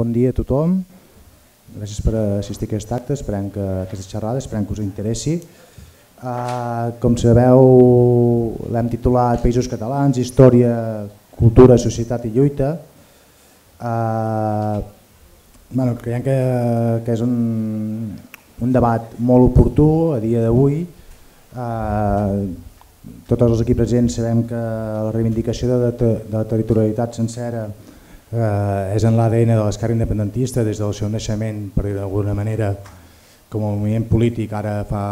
Bon dia a tothom, gràcies per assistir a aquest acte, esperem que aquesta xerrada esperem que us interessi. Uh, com sabeu, l'hem titulat Països Catalans, Història, Cultura, Societat i Lluita. Uh, bueno, creiem que, que és un, un debat molt oportú a dia d'avui. Uh, tots els aquí presents sabem que la reivindicació de, de, de la territorialitat sencera eh, és en l'ADN de l'esquerra independentista des del seu naixement, per dir d'alguna manera, com a moviment polític ara fa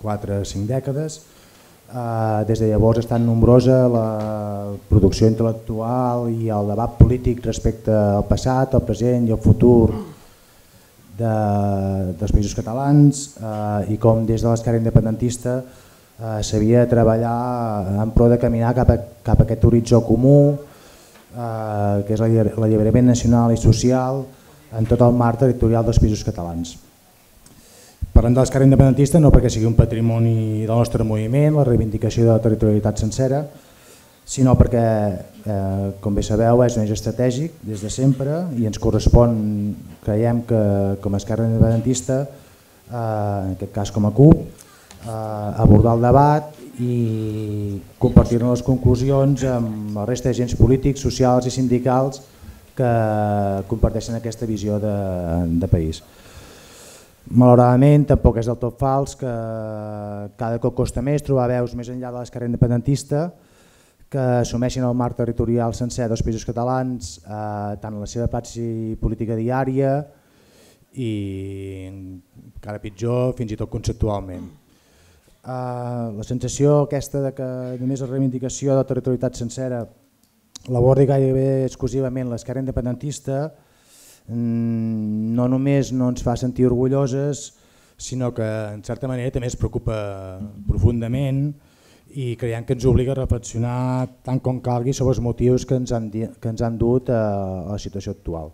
4 o 5 dècades. Eh, des de llavors estat nombrosa la producció intel·lectual i el debat polític respecte al passat, al present i al futur de, dels països catalans eh, i com des de l'esquerra independentista eh, s'havia de treballar en pro de caminar cap a, cap a aquest horitzó comú eh, que és l'alliberament nacional i social en tot el marc territorial dels països catalans. Parlem de l'esquerra independentista no perquè sigui un patrimoni del nostre moviment, la reivindicació de la territorialitat sencera, sinó perquè, eh, com bé sabeu, és un eix estratègic des de sempre i ens correspon, creiem que com a esquerra independentista, eh, en aquest cas com a CUP, eh, abordar el debat i compartir-ne les conclusions amb la resta d'agents polítics, socials i sindicals que comparteixen aquesta visió de, de país. Malauradament tampoc és del tot fals que cada cop costa més trobar veus més enllà de l'esquerra independentista que assumeixin el marc territorial sencer dels països catalans eh, tant en la seva praxi política diària i encara pitjor fins i tot conceptualment. Uh, la sensació aquesta de que només la reivindicació de la territorialitat sencera l'abordi gairebé exclusivament l'esquerra independentista mm, no només no ens fa sentir orgulloses sinó que en certa manera també es preocupa profundament i creiem que ens obliga a reflexionar tant com calgui sobre els motius que ens han, que ens han dut a, a la situació actual.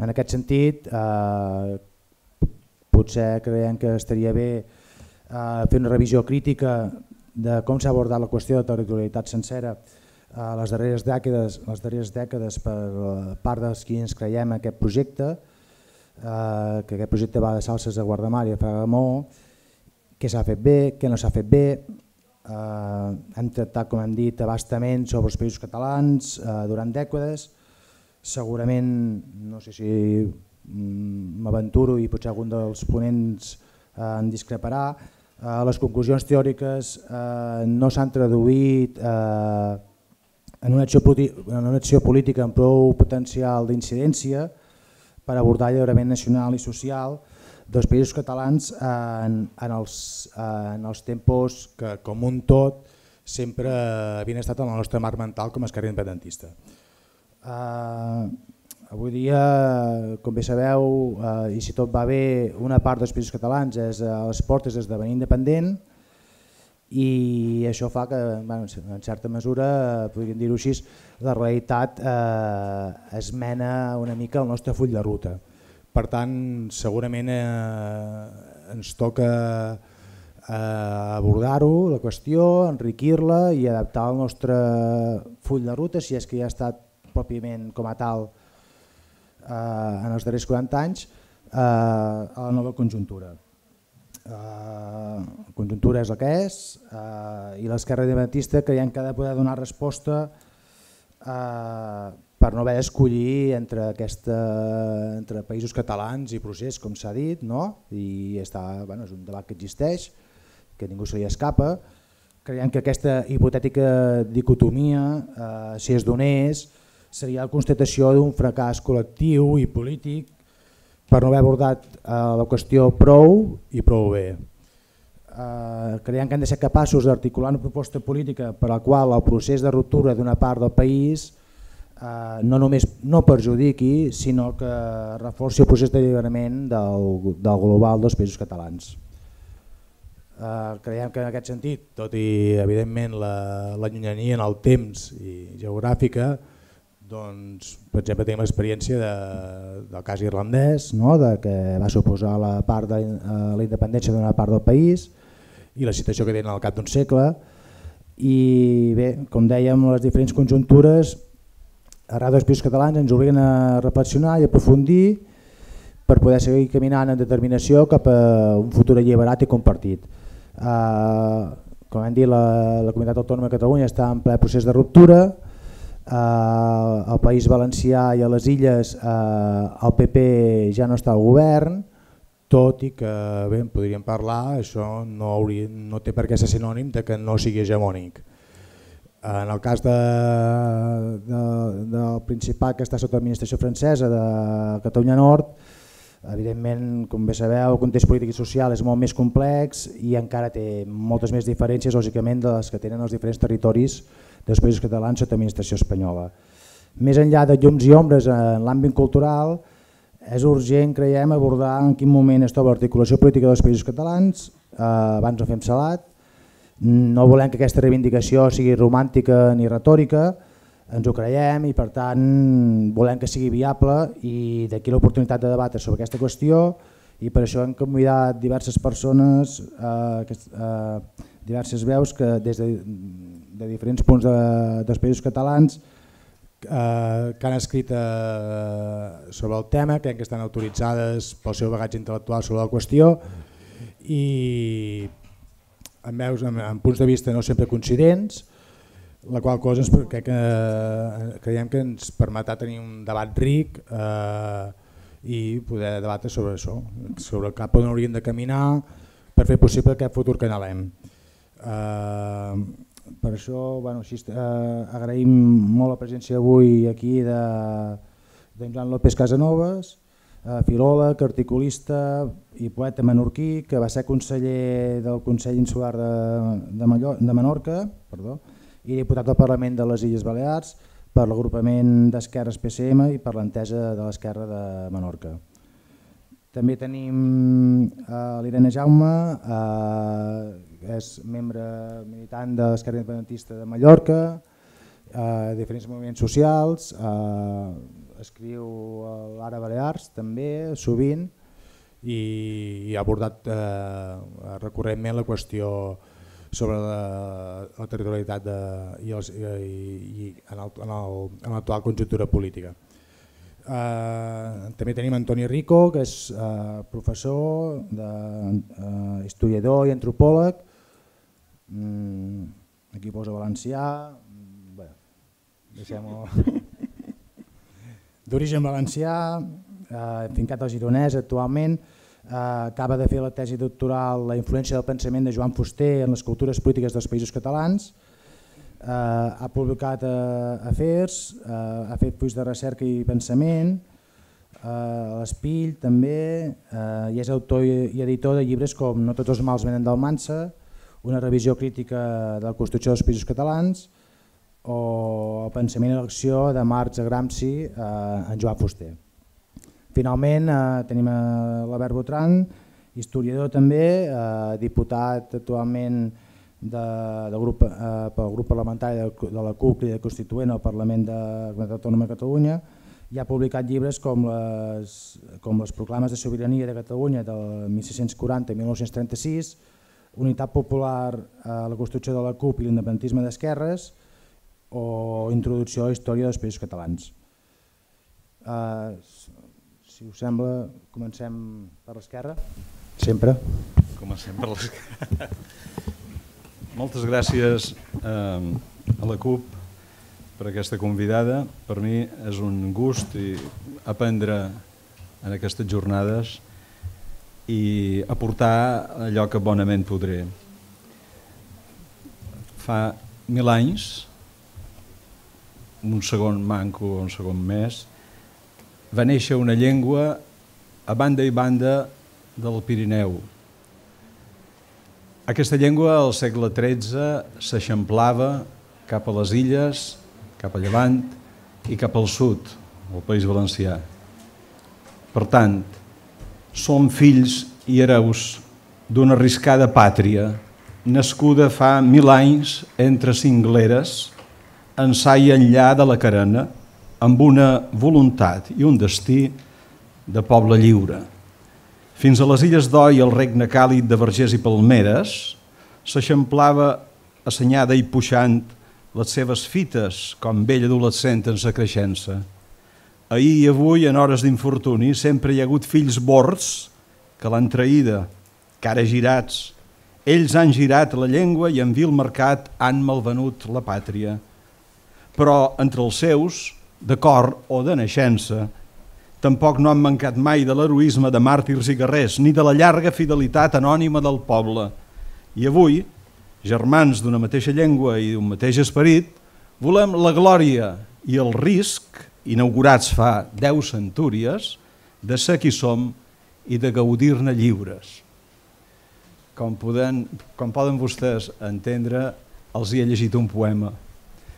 En aquest sentit, eh, potser creiem que estaria bé eh, fer una revisió crítica de com s'ha abordat la qüestió de territorialitat sencera a les darreres dècades, les darreres dècades per part dels qui ens creiem aquest projecte, eh, que aquest projecte va de Salses a Guardamar i a Fragamó, què s'ha fet bé, què no s'ha fet bé, eh, hem tractat, com hem dit, abastament sobre els països catalans eh, durant dècades, segurament, no sé si mm, m'aventuro i potser algun dels ponents eh, en discreparà, eh, les conclusions teòriques eh, no s'han traduït eh, en, una acció, en una acció política amb prou potencial d'incidència per abordar l'alliberament nacional i social dels països catalans en, en, els, en els tempos que, com un tot, sempre havien estat en el nostre marc mental com a esquerra independentista. Uh, Avui dia, com bé sabeu, eh, i si tot va bé, una part dels països catalans és a les portes d'esdevenir independent i això fa que, bueno, en certa mesura, podríem dir-ho així, la realitat eh, es mena una mica el nostre full de ruta. Per tant, segurament eh, ens toca eh, abordar-ho, la qüestió, enriquir-la i adaptar el nostre full de ruta, si és que ja ha estat pròpiament com a tal eh, en els darrers 40 anys eh, a la nova conjuntura. Eh, conjuntura és el que és eh, i l'esquerra independentista creiem que ha de poder donar resposta eh, per no haver d'escollir entre, aquesta, entre països catalans i procés, com s'ha dit, no? i està, bueno, és un debat que existeix, que ningú se li escapa. Creiem que aquesta hipotètica dicotomia, eh, si es donés, seria la constatació d'un fracàs col·lectiu i polític per no haver abordat eh, la qüestió prou i prou bé. Eh, creiem que hem de ser capaços d'articular una proposta política per la qual el procés de ruptura d'una part del país eh, no només no perjudiqui, sinó que reforci el procés d'alliberament del, del global dels països catalans. Eh, creiem que en aquest sentit, tot i evidentment la, la llunyania en el temps i geogràfica, doncs, per exemple, tenim l'experiència de, del cas irlandès, no? de que va suposar la part de eh, la independència d'una part del país i la situació que tenen al cap d'un segle. I bé, com dèiem, les diferents conjuntures arreu dels països catalans ens obliguen a reflexionar i aprofundir per poder seguir caminant en determinació cap a un futur alliberat i compartit. Eh, com hem dit, la, la Comunitat Autònoma de Catalunya està en ple procés de ruptura, al País Valencià i a les Illes eh, el PP ja no està al govern, tot i que bé, podríem parlar, això no, hauria, no té per què ser sinònim de que no sigui hegemònic. En el cas de, de, del Principat que està sota administració francesa de Catalunya Nord, evidentment, com bé sabeu, el context polític i social és molt més complex i encara té moltes més diferències, lògicament, de les que tenen els diferents territoris dels països catalans sota administració espanyola. Més enllà de llums i ombres en l'àmbit cultural, és urgent, creiem, abordar en quin moment es troba l'articulació política dels països catalans, eh, abans ho fem salat, no volem que aquesta reivindicació sigui romàntica ni retòrica, ens ho creiem i per tant volem que sigui viable i d'aquí l'oportunitat de debatre sobre aquesta qüestió i per això hem convidat diverses persones, eh, eh, diverses veus que des de, de diferents punts de, dels països catalans eh, que han escrit eh, sobre el tema, que estan autoritzades pel seu bagatge intel·lectual sobre la qüestió i en, veus, en, en punts de vista no sempre coincidents, la qual cosa ens, crec que, creiem que ens permetrà tenir un debat ric eh, i poder debatre sobre això, sobre cap on hauríem de caminar per fer possible aquest futur que anhelem. Eh, per això bueno, així, eh, agraïm molt la presència avui aquí de, de Joan López Casanovas, eh, filòleg, articulista i poeta menorquí, que va ser conseller del Consell Insular de, de, Mallor, de Menorca perdó, i diputat al Parlament de les Illes Balears per l'agrupament d'Esquerres PCM i per l'entesa de l'Esquerra de Menorca. També tenim eh, l'Irene Jaume, eh, és membre militant de l'Esquerra Independentista de Mallorca, eh, diferents moviments socials, eh, escriu a l'Ara Balears també, sovint, i, i ha abordat eh, recurrentment la qüestió sobre la, la territorialitat de, i, els, i, i en l'actual conjuntura política. Uh, també tenim Antoni Rico, que és uh, professor, de, uh, historiador i antropòleg, Mm, aquí posa valencià, mm, bé, deixem-ho... D'origen valencià, eh, fincat al Gironès actualment, eh, acaba de fer la tesi doctoral La influència del pensament de Joan Fuster en les cultures polítiques dels països catalans, eh, ha publicat eh, afers, eh, ha fet fulls de recerca i pensament, eh, l'Espill també, eh, i és autor i editor de llibres com No tots els mals venen del Mansa, una revisió crítica de la Constitució dels Països Catalans o el pensament i l'acció de Marx a Gramsci eh, en Joan Fuster. Finalment eh, tenim l'Albert Botran, historiador també, eh, diputat actualment de, de grup, eh, pel grup parlamentari de, de la CUP i de Constituent al Parlament de la Comunitat Autònoma de Catalunya i ha publicat llibres com les, com les proclames de sobirania de Catalunya del 1640 i 1936, Unitat Popular a la construcció de la CUP i l'independentisme d'esquerres o Introducció a la història dels països catalans. Uh, si us sembla, comencem per l'esquerra. Sempre. Comencem per l'esquerra. Moltes gràcies eh, a la CUP per aquesta convidada. Per mi és un gust i aprendre en aquestes jornades i aportar allò que bonament podré. Fa mil anys, un segon manco, un segon més, va néixer una llengua a banda i banda del Pirineu. Aquesta llengua al segle XIII s'eixamplava cap a les illes, cap a Llevant i cap al sud, al País Valencià. Per tant, som fills i hereus d'una arriscada pàtria, nascuda fa mil anys entre cingleres, ençà i enllà de la carena, amb una voluntat i un destí de poble lliure. Fins a les illes d'Oi, el regne càlid de Vergers i Palmeres, s'eixamplava assenyada i puixant les seves fites com vell adolescent en sa creixença. Ahir i avui, en hores d'infortuni, sempre hi ha hagut fills bords que l'han traïda, cara girats. Ells han girat la llengua i en vil mercat han malvenut la pàtria. Però entre els seus, de cor o de naixença, tampoc no han mancat mai de l'heroisme de màrtirs i guerrers, ni de la llarga fidelitat anònima del poble. I avui, germans d'una mateixa llengua i d'un mateix esperit, volem la glòria i el risc, inaugurats fa deu centúries, de ser qui som i de gaudir-ne lliures. Com poden, com poden vostès entendre, els hi he llegit un poema.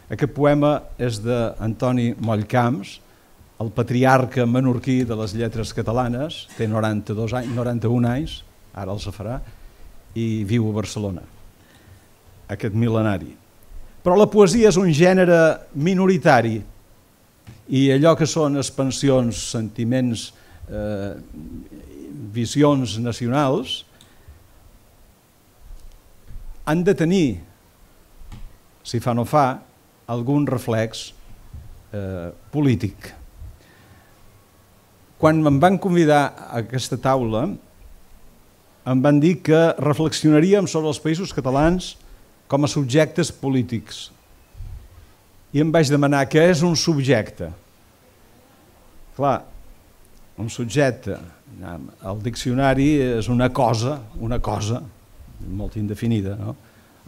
Aquest poema és d'Antoni Mollcamps, el patriarca menorquí de les lletres catalanes, té 92 anys, 91 anys, ara els farà, i viu a Barcelona, aquest mil·lenari. Però la poesia és un gènere minoritari i allò que són expansions, sentiments, eh, visions nacionals, han de tenir, si fa no fa, algun reflex eh, polític. Quan em van convidar a aquesta taula, em van dir que reflexionaríem sobre els països catalans com a subjectes polítics. I em vaig demanar què és un subjecte. Clar, un subjecte, el diccionari és una cosa, una cosa, molt indefinida. No?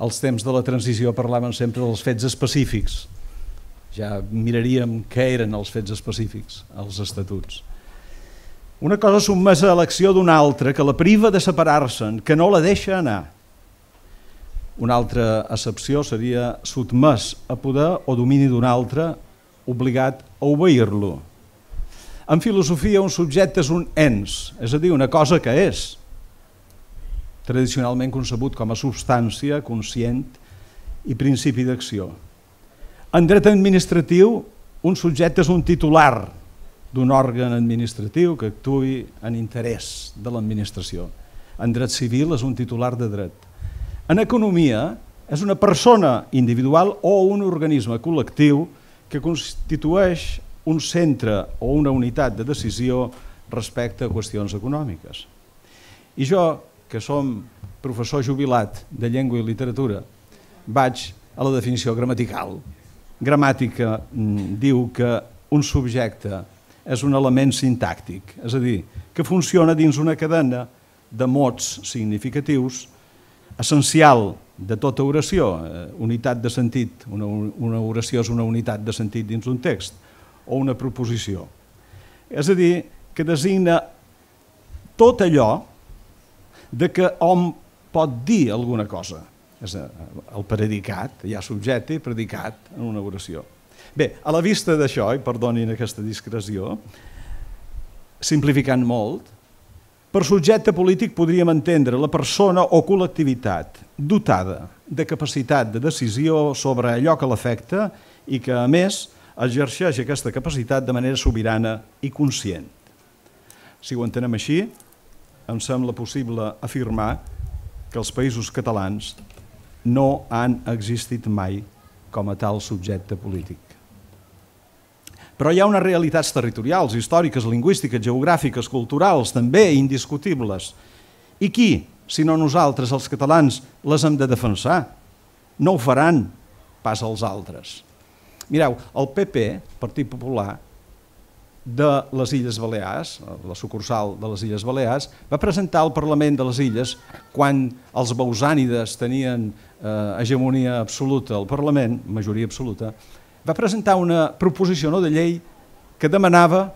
Els temps de la transició parlaven sempre dels fets específics. Ja miraríem què eren els fets específics, els estatuts. Una cosa sotmesa a l'acció d'una altra que la priva de separar-se'n, que no la deixa anar. Una altra accepció seria sotmès a poder o domini d'un altre, obligat a obeir-lo. En filosofia, un subjecte és un ens, és a dir, una cosa que és, tradicionalment concebut com a substància, conscient i principi d'acció. En dret administratiu, un subjecte és un titular d'un òrgan administratiu que actui en interès de l'administració. En dret civil és un titular de dret. En economia és una persona individual o un organisme col·lectiu que constitueix un centre o una unitat de decisió respecte a qüestions econòmiques. I jo, que som professor jubilat de llengua i literatura, vaig a la definició gramatical. Gramàtica mm, diu que un subjecte és un element sintàctic, és a dir, que funciona dins una cadena de mots significatius essencial de tota oració, eh, unitat de sentit, una, oració és una unitat de sentit dins un text, o una proposició. És a dir, que designa tot allò de que hom pot dir alguna cosa. És el predicat, hi ha subjecte i predicat en una oració. Bé, a la vista d'això, i perdonin aquesta discreció, simplificant molt, per subjecte polític podríem entendre la persona o col·lectivitat dotada de capacitat de decisió sobre allò que l'afecta i que, a més, exerceix aquesta capacitat de manera sobirana i conscient. Si ho entenem així, em sembla possible afirmar que els països catalans no han existit mai com a tal subjecte polític. Però hi ha unes realitats territorials, històriques, lingüístiques, geogràfiques, culturals, també indiscutibles. I qui, si no nosaltres, els catalans, les hem de defensar? No ho faran pas els altres. Mireu, el PP, Partit Popular, de les Illes Balears, la sucursal de les Illes Balears, va presentar al Parlament de les Illes, quan els bausànides tenien eh, hegemonia absoluta al Parlament, majoria absoluta, va presentar una proposició no de llei que demanava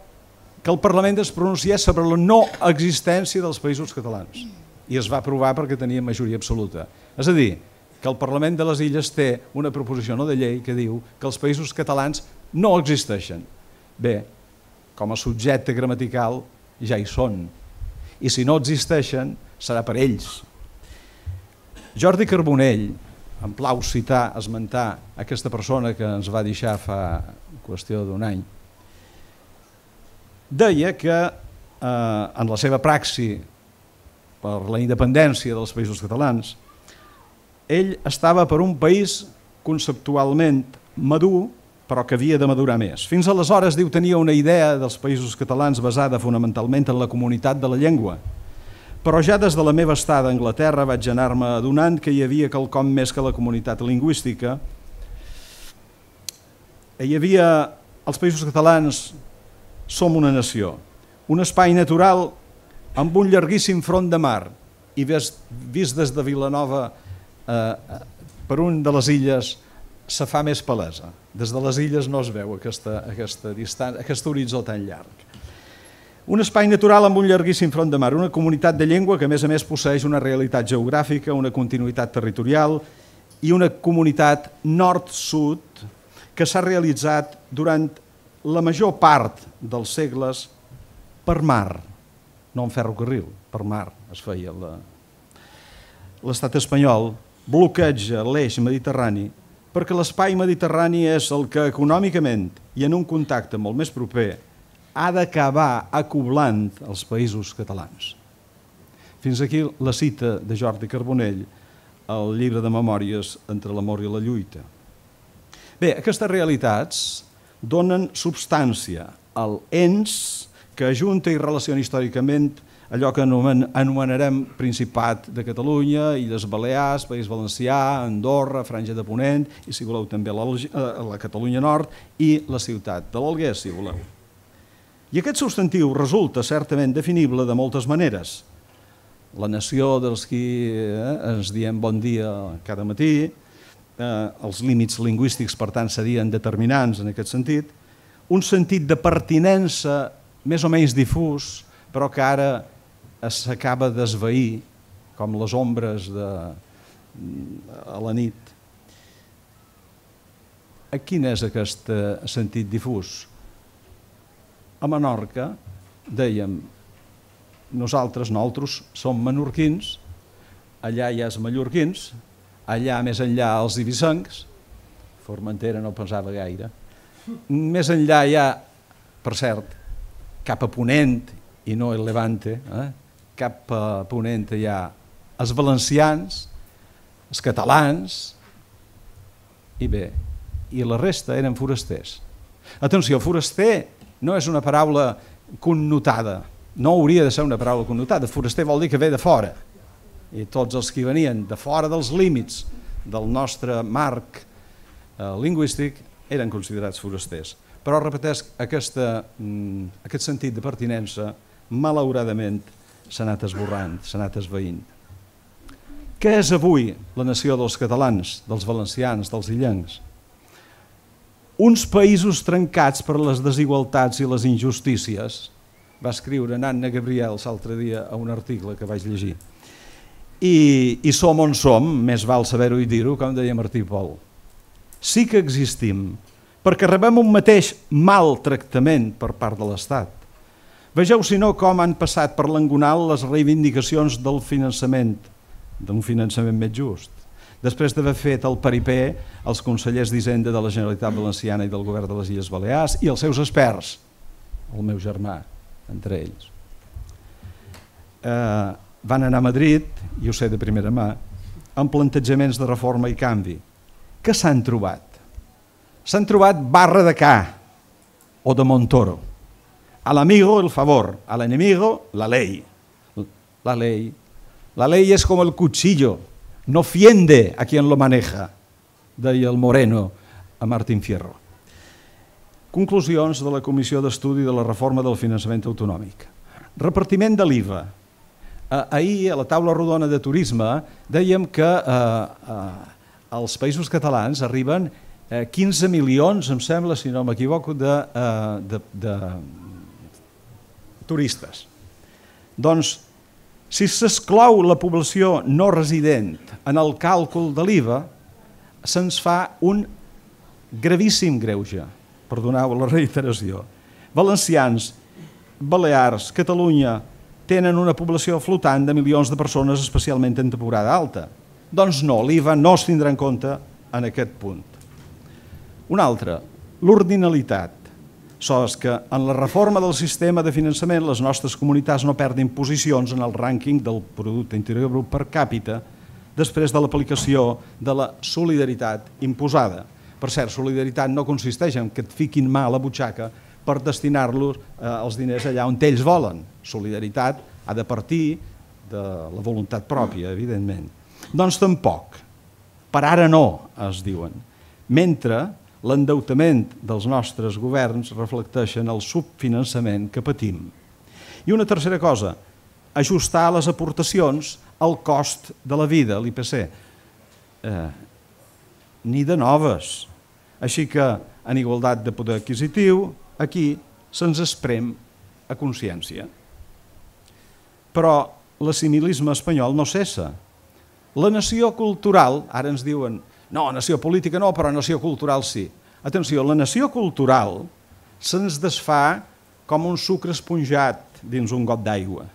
que el Parlament es pronunciés sobre la no existència dels països catalans. I es va aprovar perquè tenia majoria absoluta. És a dir, que el Parlament de les Illes té una proposició no de llei que diu que els països catalans no existeixen. Bé, com a subjecte gramatical ja hi són. I si no existeixen, serà per ells. Jordi Carbonell, em plau citar, esmentar aquesta persona que ens va deixar fa qüestió d'un any, deia que eh, en la seva praxi per la independència dels països catalans, ell estava per un país conceptualment madur, però que havia de madurar més. Fins aleshores, diu, tenia una idea dels països catalans basada fonamentalment en la comunitat de la llengua. Però ja des de la meva estada a Anglaterra vaig anar-me adonant que hi havia quelcom més que la comunitat lingüística. Hi havia, els països catalans som una nació, un espai natural amb un llarguíssim front de mar i vist, des de Vilanova eh, per un de les illes se fa més palesa. Des de les illes no es veu aquesta, aquesta, distància, aquest horitzó tan llarg. Un espai natural amb un llarguíssim front de mar, una comunitat de llengua que a més a més posseix una realitat geogràfica, una continuïtat territorial i una comunitat nord-sud que s'ha realitzat durant la major part dels segles per mar, no en ferrocarril, per mar es feia. L'estat espanyol bloqueja l'eix mediterrani perquè l'espai mediterrani és el que econòmicament i en un contacte molt més proper ha d'acabar acoblant els països catalans. Fins aquí la cita de Jordi Carbonell al llibre de memòries Entre l'amor i la lluita. Bé, aquestes realitats donen substància al ens que ajunta i relaciona històricament allò que anomenarem Principat de Catalunya, Illes Balears, País Valencià, Andorra, Franja de Ponent i, si voleu, també la, eh, la Catalunya Nord i la ciutat de l'Alguer, si voleu. I aquest substantiu resulta certament definible de moltes maneres. La nació dels qui eh, ens diem bon dia cada matí, eh, els límits lingüístics, per tant, serien determinants en aquest sentit, un sentit de pertinença més o menys difús, però que ara s'acaba d'esvair com les ombres de, a la nit. A quin és aquest eh, sentit difús? A Menorca, dèiem, nosaltres, nosaltres, som menorquins, allà hi ha els mallorquins, allà més enllà els divisencs, Formentera no pensava gaire, més enllà hi ha, per cert, cap a Ponent i no el Levante, eh? cap a Ponent hi ha els valencians, els catalans, i bé, i la resta eren forasters. Atenció, foraster no és una paraula connotada, no hauria de ser una paraula connotada, foraster vol dir que ve de fora, i tots els que venien de fora dels límits del nostre marc eh, lingüístic eren considerats forasters. Però repeteix, aquesta, mm, aquest sentit de pertinença, malauradament, s'ha anat esborrant, s'ha anat esveint. Què és avui la nació dels catalans, dels valencians, dels illencs? Uns països trencats per les desigualtats i les injustícies, va escriure Nanna Gabriel l'altre dia a un article que vaig llegir. I, I som on som, més val saber-ho i dir-ho, com deia Martí Pol. Sí que existim, perquè rebem un mateix mal tractament per part de l'Estat Vegeu, si no, com han passat per l'engonal les reivindicacions del finançament, d'un finançament més just. Després d'haver fet el paripé els consellers d'Hisenda de la Generalitat Valenciana i del Govern de les Illes Balears i els seus experts, el meu germà, entre ells. Eh, van anar a Madrid, i ho sé de primera mà, amb plantejaments de reforma i canvi. Què s'han trobat? S'han trobat barra de ca o de Montoro al amigo el favor, al enemigo la ley. La ley. La ley es como el cuchillo, no fiende a quien lo maneja, deia el Moreno a Martín Fierro. Conclusions de la Comissió d'Estudi de la Reforma del Finançament Autonòmic. Repartiment de l'IVA. Ahir, a la taula rodona de turisme, dèiem que eh, eh, els països catalans arriben eh, 15 milions, em sembla, si no m'equivoco, de, eh, de, de, turistes. Doncs, si s'exclou la població no resident en el càlcul de l'IVA, se'ns fa un gravíssim greuge, perdoneu la reiteració. Valencians, Balears, Catalunya, tenen una població flotant de milions de persones, especialment en temporada alta. Doncs no, l'IVA no es tindrà en compte en aquest punt. Un altre, l'ordinalitat. Sols que en la reforma del sistema de finançament les nostres comunitats no perdin posicions en el rànquing del producte interior brut per càpita després de l'aplicació de la solidaritat imposada. Per cert, solidaritat no consisteix en que et fiquin mà a la butxaca per destinar-los eh, els diners allà on ells volen. Solidaritat ha de partir de la voluntat pròpia, evidentment. Doncs tampoc. Per ara no, es diuen. Mentre l'endeutament dels nostres governs reflecteixen el subfinançament que patim. I una tercera cosa, ajustar les aportacions al cost de la vida, l'IPC. Eh, ni de noves. Així que, en igualtat de poder adquisitiu, aquí se'ns esprem a consciència. Però l'assimilisme espanyol no cessa. La nació cultural, ara ens diuen, no, nació política no, però nació cultural sí. Atenció, la nació cultural se'ns desfà com un sucre esponjat dins un got d'aigua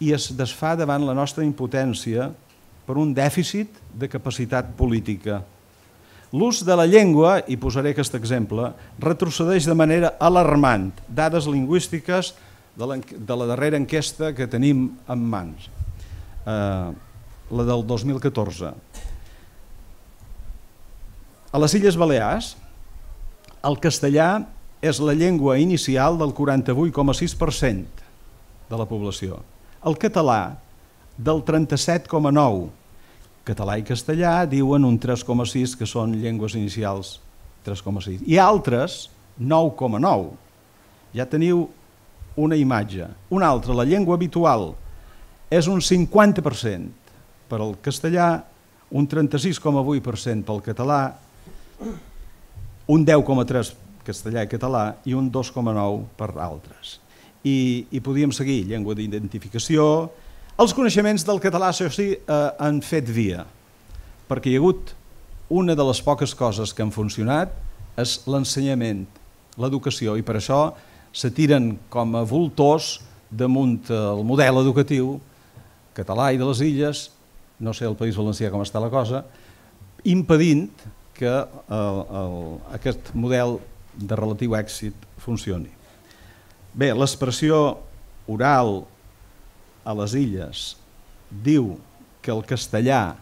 i es desfà davant la nostra impotència per un dèficit de capacitat política. L'ús de la llengua, i posaré aquest exemple, retrocedeix de manera alarmant dades lingüístiques de la, darrera enquesta que tenim en mans, eh, la del 2014. A les Illes Balears, el castellà és la llengua inicial del 48,6% de la població. El català, del 37,9%. Català i castellà diuen un 3,6% que són llengües inicials 3,6%. I altres, 9,9%. Ja teniu una imatge. Una altra, la llengua habitual, és un 50% per al castellà, un 36,8% pel català, un 10,3% castellà i català i un 2,9% per altres. I, I podíem seguir, llengua d'identificació. Els coneixements del català, això sí, eh, han fet via, perquè hi ha hagut una de les poques coses que han funcionat és l'ensenyament, l'educació, i per això se tiren com a voltors damunt el model educatiu català i de les illes, no sé el País Valencià com està la cosa, impedint que el, el, aquest model de relatiu èxit funcioni. Bé, l'expressió oral a les illes diu que el castellà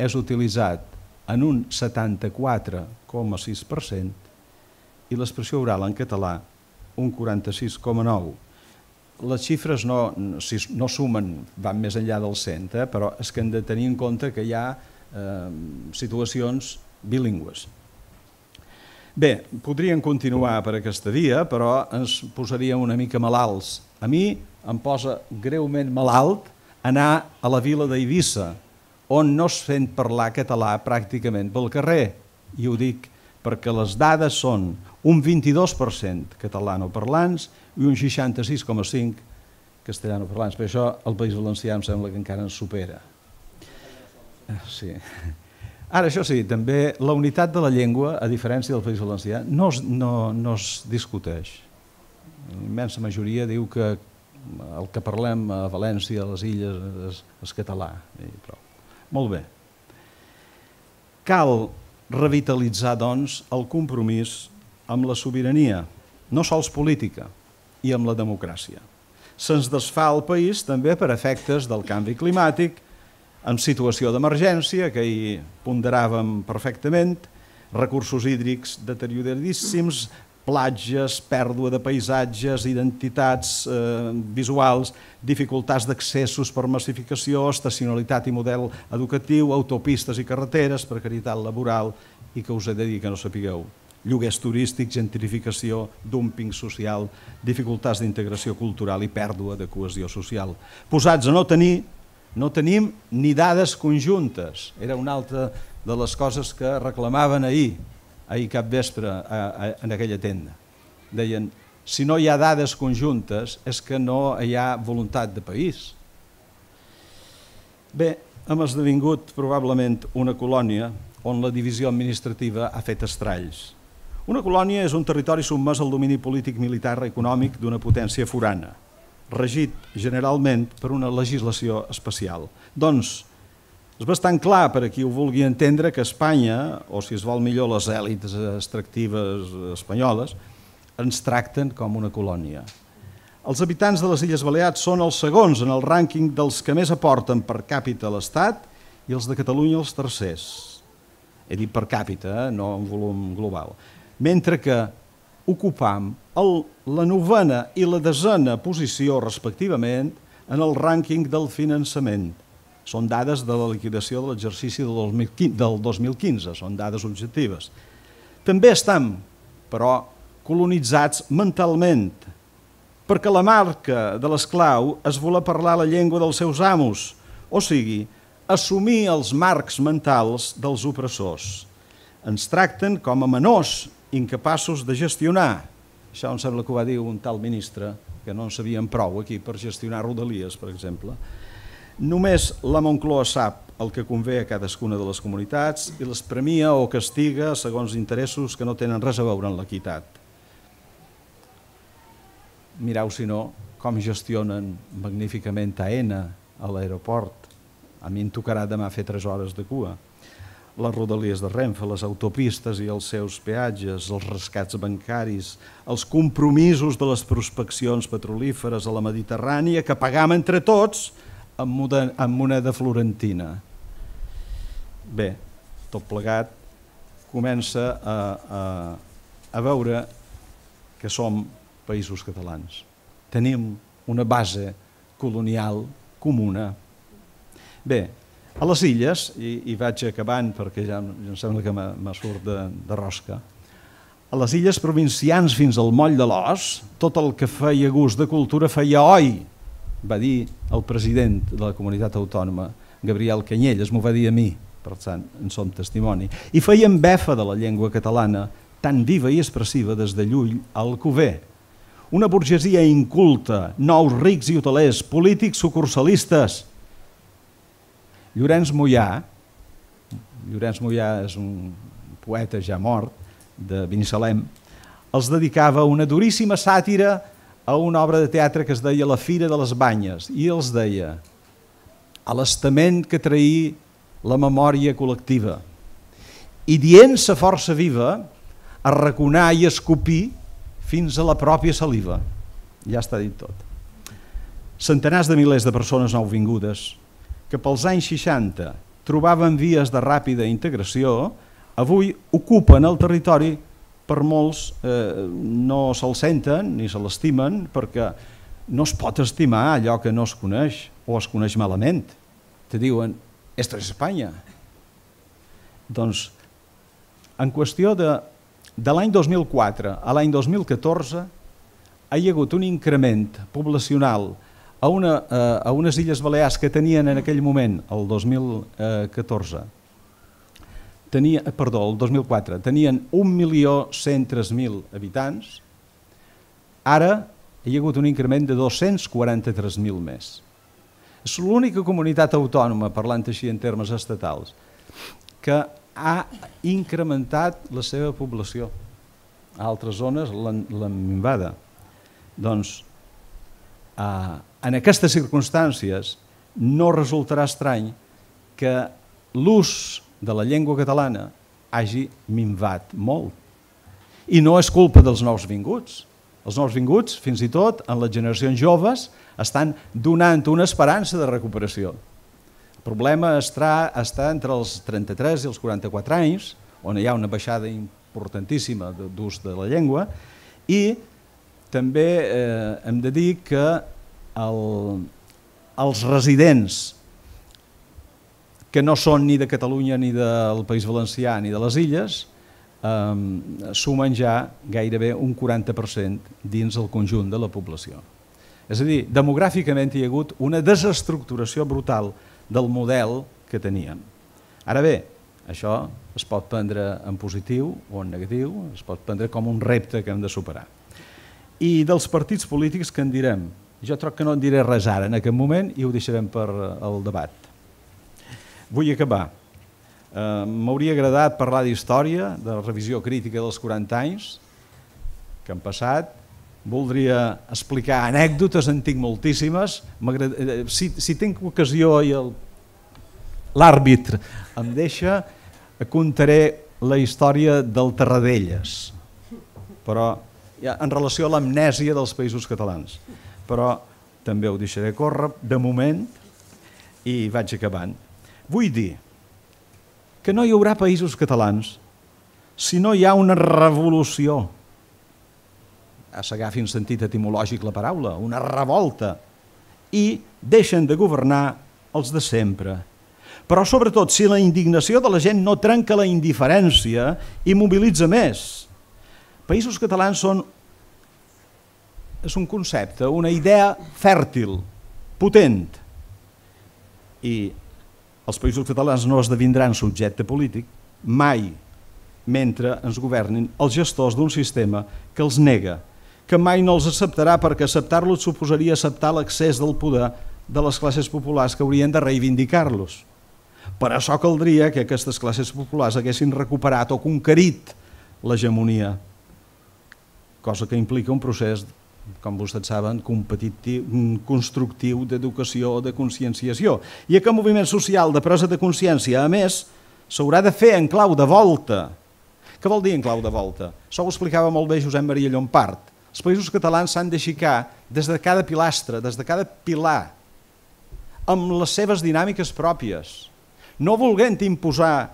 és utilitzat en un 74,6% i l'expressió oral en català un 46,9%. Les xifres no, si no sumen, van més enllà del 100, eh? però és que hem de tenir en compte que hi ha eh, situacions bilingües. Bé, podríem continuar per aquesta via, però ens posaríem una mica malalts. A mi em posa greument malalt anar a la vila d'Eivissa, on no es sent parlar català pràcticament pel carrer. I ho dic perquè les dades són un 22% catalanoparlants i un 66,5% castellanoparlants. Per això el País Valencià em sembla que encara ens supera. Ah, sí. Ara, això sí, també la unitat de la llengua, a diferència del País Valencià, no es, no, no es discuteix. La immensa majoria diu que el que parlem a València, a les illes, és, és català. I prou. Molt bé. Cal revitalitzar, doncs, el compromís amb la sobirania, no sols política, i amb la democràcia. Se'ns desfà el país també per efectes del canvi climàtic, en situació d'emergència, que hi ponderàvem perfectament, recursos hídrics deterioradíssims, platges, pèrdua de paisatges, identitats eh, visuals, dificultats d'accessos per massificació, estacionalitat i model educatiu, autopistes i carreteres, precarietat laboral i que us he de dir que no sapigueu lloguers turístics, gentrificació, dumping social, dificultats d'integració cultural i pèrdua de cohesió social. Posats a no tenir, no tenim ni dades conjuntes. Era una altra de les coses que reclamaven ahir, ahir cap vespre a, a, en aquella tenda. Deien, si no hi ha dades conjuntes és que no hi ha voluntat de país. Bé, hem esdevingut probablement una colònia on la divisió administrativa ha fet estralls una colònia és un territori submès al domini polític, militar, econòmic d'una potència forana, regit generalment per una legislació especial. Doncs és bastant clar per a qui ho vulgui entendre que Espanya, o si es vol millor les èlites extractives espanyoles, ens tracten com una colònia. Els habitants de les Illes Balears són els segons en el rànquing dels que més aporten per càpita a l'Estat i els de Catalunya els tercers. He dit per càpita, eh? no en volum global. Mentre que ocupam el, la novena i la desena posició, respectivament, en el rànquing del finançament. Són dades de la liquidació de l'exercici del 2015, són dades objectives. També estem, però, colonitzats mentalment, perquè la marca de l'esclau es voler parlar la llengua dels seus amos, o sigui, assumir els marcs mentals dels opressors. Ens tracten com a menors incapaços de gestionar. Això em sembla que ho va dir un tal ministre, que no en sabien prou aquí per gestionar rodalies, per exemple. Només la Moncloa sap el que convé a cadascuna de les comunitats i les premia o castiga segons interessos que no tenen res a veure amb l'equitat mireu, si no, com gestionen magníficament AENA a l'aeroport. A mi em tocarà demà fer 3 hores de cua. Les rodalies de Renfe, les autopistes i els seus peatges, els rescats bancaris, els compromisos de les prospeccions petrolíferes a la Mediterrània que pagam entre tots amb moneda, florentina. Bé, tot plegat comença a, a, a veure que som països catalans. Tenim una base colonial comuna. Bé, a les illes, i, i vaig acabant perquè ja, ja em sembla que me surt de, de rosca, a les illes provincians fins al moll de l'os, tot el que feia gust de cultura feia oi, va dir el president de la comunitat autònoma, Gabriel Canyelles, m'ho va dir a mi, per tant, en som testimoni, i feien befa de la llengua catalana, tan viva i expressiva des de Llull al Alcover, una burgesia inculta, nous rics i hotelers, polítics sucursalistes. Llorenç Mollà, Llorenç Mollà és un poeta ja mort de Binissalem, els dedicava una duríssima sàtira a una obra de teatre que es deia La Fira de les Banyes i els deia a l'estament que traí la memòria col·lectiva i dient-se força viva a raconar i escopir fins a la pròpia saliva. Ja està dit tot. Centenars de milers de persones nouvingudes que pels anys 60 trobaven vies de ràpida integració, avui ocupen el territori per molts eh, no se'l senten ni se l'estimen perquè no es pot estimar allò que no es coneix o es coneix malament. Te diuen, esto es Espanya. Doncs, en qüestió de de l'any 2004 a l'any 2014 hi ha hagut un increment poblacional a, una, eh, a unes Illes Balears que tenien en aquell moment, el 2014, tenia, perdó, el 2004, tenien 1.103.000 habitants, ara hi ha hagut un increment de 243.000 més. És l'única comunitat autònoma, parlant així en termes estatals, que ha incrementat la seva població. A altres zones l'han minvada. Doncs, eh, en aquestes circumstàncies no resultarà estrany que l'ús de la llengua catalana hagi minvat molt. I no és culpa dels nous vinguts. Els nous vinguts, fins i tot en les generacions joves, estan donant una esperança de recuperació problema està, està entre els 33 i els 44 anys, on hi ha una baixada importantíssima d'ús de la llengua, i també eh, hem de dir que el, els residents que no són ni de Catalunya ni del País Valencià ni de les Illes eh, sumen ja gairebé un 40% dins el conjunt de la població. És a dir, demogràficament hi ha hagut una desestructuració brutal del model que teníem. Ara bé, això es pot prendre en positiu o en negatiu, es pot prendre com un repte que hem de superar. I dels partits polítics que en direm? Jo troc que no en diré res ara en aquest moment i ho deixarem per al debat. Vull acabar. Eh, M'hauria agradat parlar d'història, de la revisió crítica dels 40 anys que han passat, voldria explicar anècdotes, en tinc moltíssimes, eh, si, si tinc ocasió i l'àrbitre em deixa, contaré la història del Terradelles, però en relació a l'amnèsia dels països catalans. Però també ho deixaré córrer de moment i vaig acabant. Vull dir que no hi haurà països catalans si no hi ha una revolució, a s'agafi en sentit etimològic la paraula, una revolta, i deixen de governar els de sempre. Però sobretot si la indignació de la gent no trenca la indiferència i mobilitza més. Països catalans són és un concepte, una idea fèrtil, potent, i els països catalans no esdevindran subjecte polític mai mentre ens governin els gestors d'un sistema que els nega, que mai no els acceptarà perquè acceptar-los suposaria acceptar l'accés del poder de les classes populars que haurien de reivindicar-los. Per això caldria que aquestes classes populars haguessin recuperat o conquerit l'hegemonia, cosa que implica un procés, com vostès saben, competitiu, constructiu d'educació o de conscienciació. I aquest moviment social de presa de consciència, a més, s'haurà de fer en clau de volta, què vol dir en clau de volta? Això ho explicava molt bé Josep Maria Llompart. Els països catalans s'han d'aixecar des de cada pilastre, des de cada pilar, amb les seves dinàmiques pròpies, no volent imposar,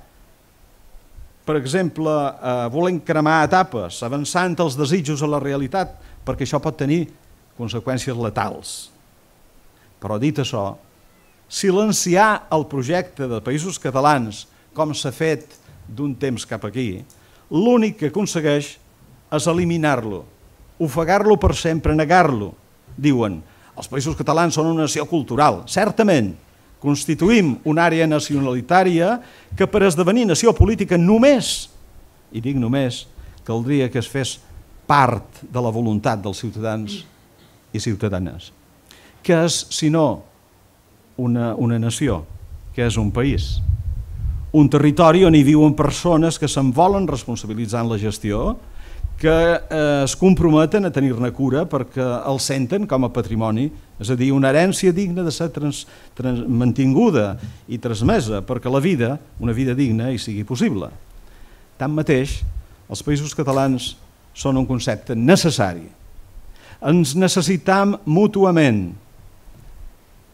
per exemple, eh, volent cremar etapes, avançant els desitjos a la realitat, perquè això pot tenir conseqüències letals. Però dit això, silenciar el projecte de països catalans, com s'ha fet d'un temps cap aquí, l'únic que aconsegueix és eliminar-lo, ofegar-lo per sempre, negar-lo. Diuen, els països catalans són una nació cultural. Certament, constituïm una àrea nacionalitària que per esdevenir nació política només, i dic només, caldria que es fes part de la voluntat dels ciutadans i ciutadanes. Que és, si no, una, una nació, que és un país, un territori on hi viuen persones que se'n volen responsabilitzar en la gestió, que eh, es comprometen a tenir-ne cura perquè el senten com a patrimoni, és a dir, una herència digna de ser trans, trans, mantinguda i transmesa perquè la vida, una vida digna, hi sigui possible. Tanmateix, els països catalans són un concepte necessari. Ens necessitam mútuament.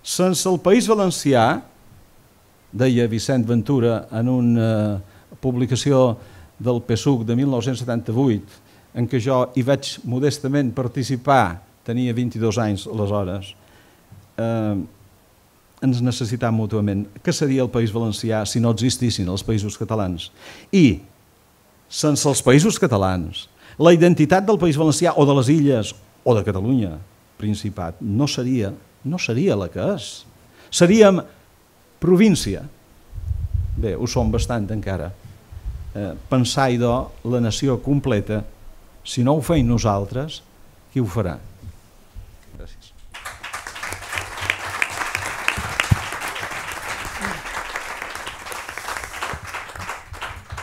Sense el País Valencià, deia Vicent Ventura en una publicació del PSUC de 1978, en què jo hi vaig modestament participar, tenia 22 anys aleshores, eh, ens necessitam mútuament. Què seria el País Valencià si no existissin els països catalans? I, sense els països catalans, la identitat del País Valencià o de les illes o de Catalunya, Principat, no seria, no seria la que és. Seríem província. Bé, ho som bastant encara. Eh, pensar, idò, la nació completa, si no ho feim nosaltres, qui ho farà? Gràcies.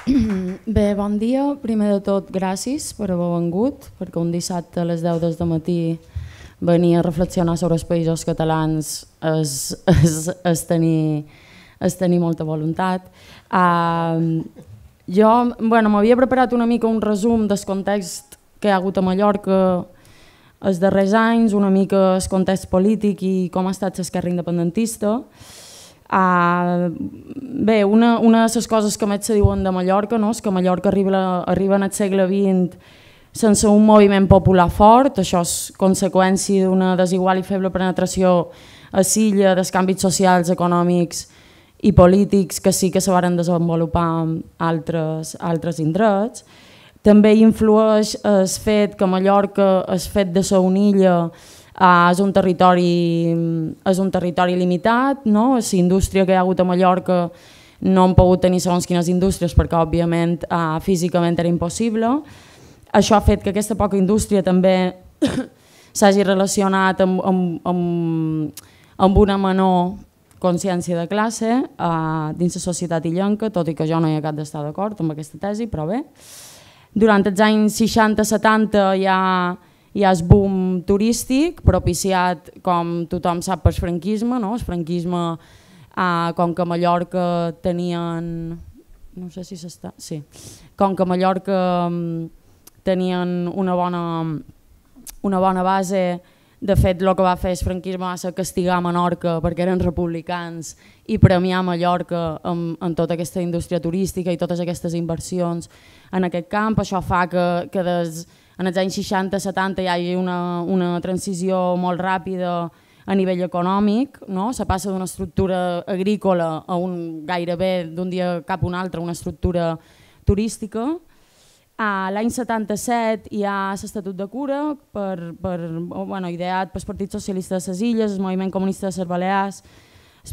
Bé, bon dia. Primer de tot, gràcies per haver vengut, perquè un dissabte a les 10 del matí venir a reflexionar sobre els països catalans és, és, és tenir és tenir molta voluntat. Uh, jo bueno, m'havia preparat una mica un resum del context que hi ha hagut a Mallorca els darrers anys, una mica el context polític i com ha estat l'esquerra independentista. Uh, bé, una, una de les coses que més se diuen de Mallorca no? és que Mallorca arriba, arriba el segle XX sense un moviment popular fort, això és conseqüència d'una desigual i feble penetració a Silla, dels canvis socials, econòmics i polítics que sí que se van desenvolupar en altres, altres indrets. També influeix el fet que Mallorca, el fet de ser una illa, eh, és, un territori, és un territori limitat, no? la indústria que hi ha hagut a Mallorca no han pogut tenir segons quines indústries perquè òbviament eh, físicament era impossible. Això ha fet que aquesta poca indústria també s'hagi relacionat amb, amb, amb, amb una menor consciència de classe eh, dins la societat illenca, tot i que jo no hi he cap d'estar d'acord amb aquesta tesi, però bé. Durant els anys 60-70 hi ha, hi ha el boom turístic, propiciat, com tothom sap, per franquisme. No? El franquisme, eh, com que Mallorca tenien... No sé si s'està... Sí. Com que Mallorca mm, tenien una bona, una bona base De fet, el que va fer el franquisme va ser castigar Menorca perquè eren republicans i premiar Mallorca amb, amb tota aquesta indústria turística i totes aquestes inversions en aquest camp. Això fa que, que des, en els anys 60-70 hi hagi una, una transició molt ràpida a nivell econòmic, no? se passa d'una estructura agrícola a un gairebé d'un dia cap a un altre una estructura turística L'any 77 hi ha l'Estatut de Cura, per, per, bueno, ideat pel Partit Socialista de les Illes, el Moviment Comunista de les Balears,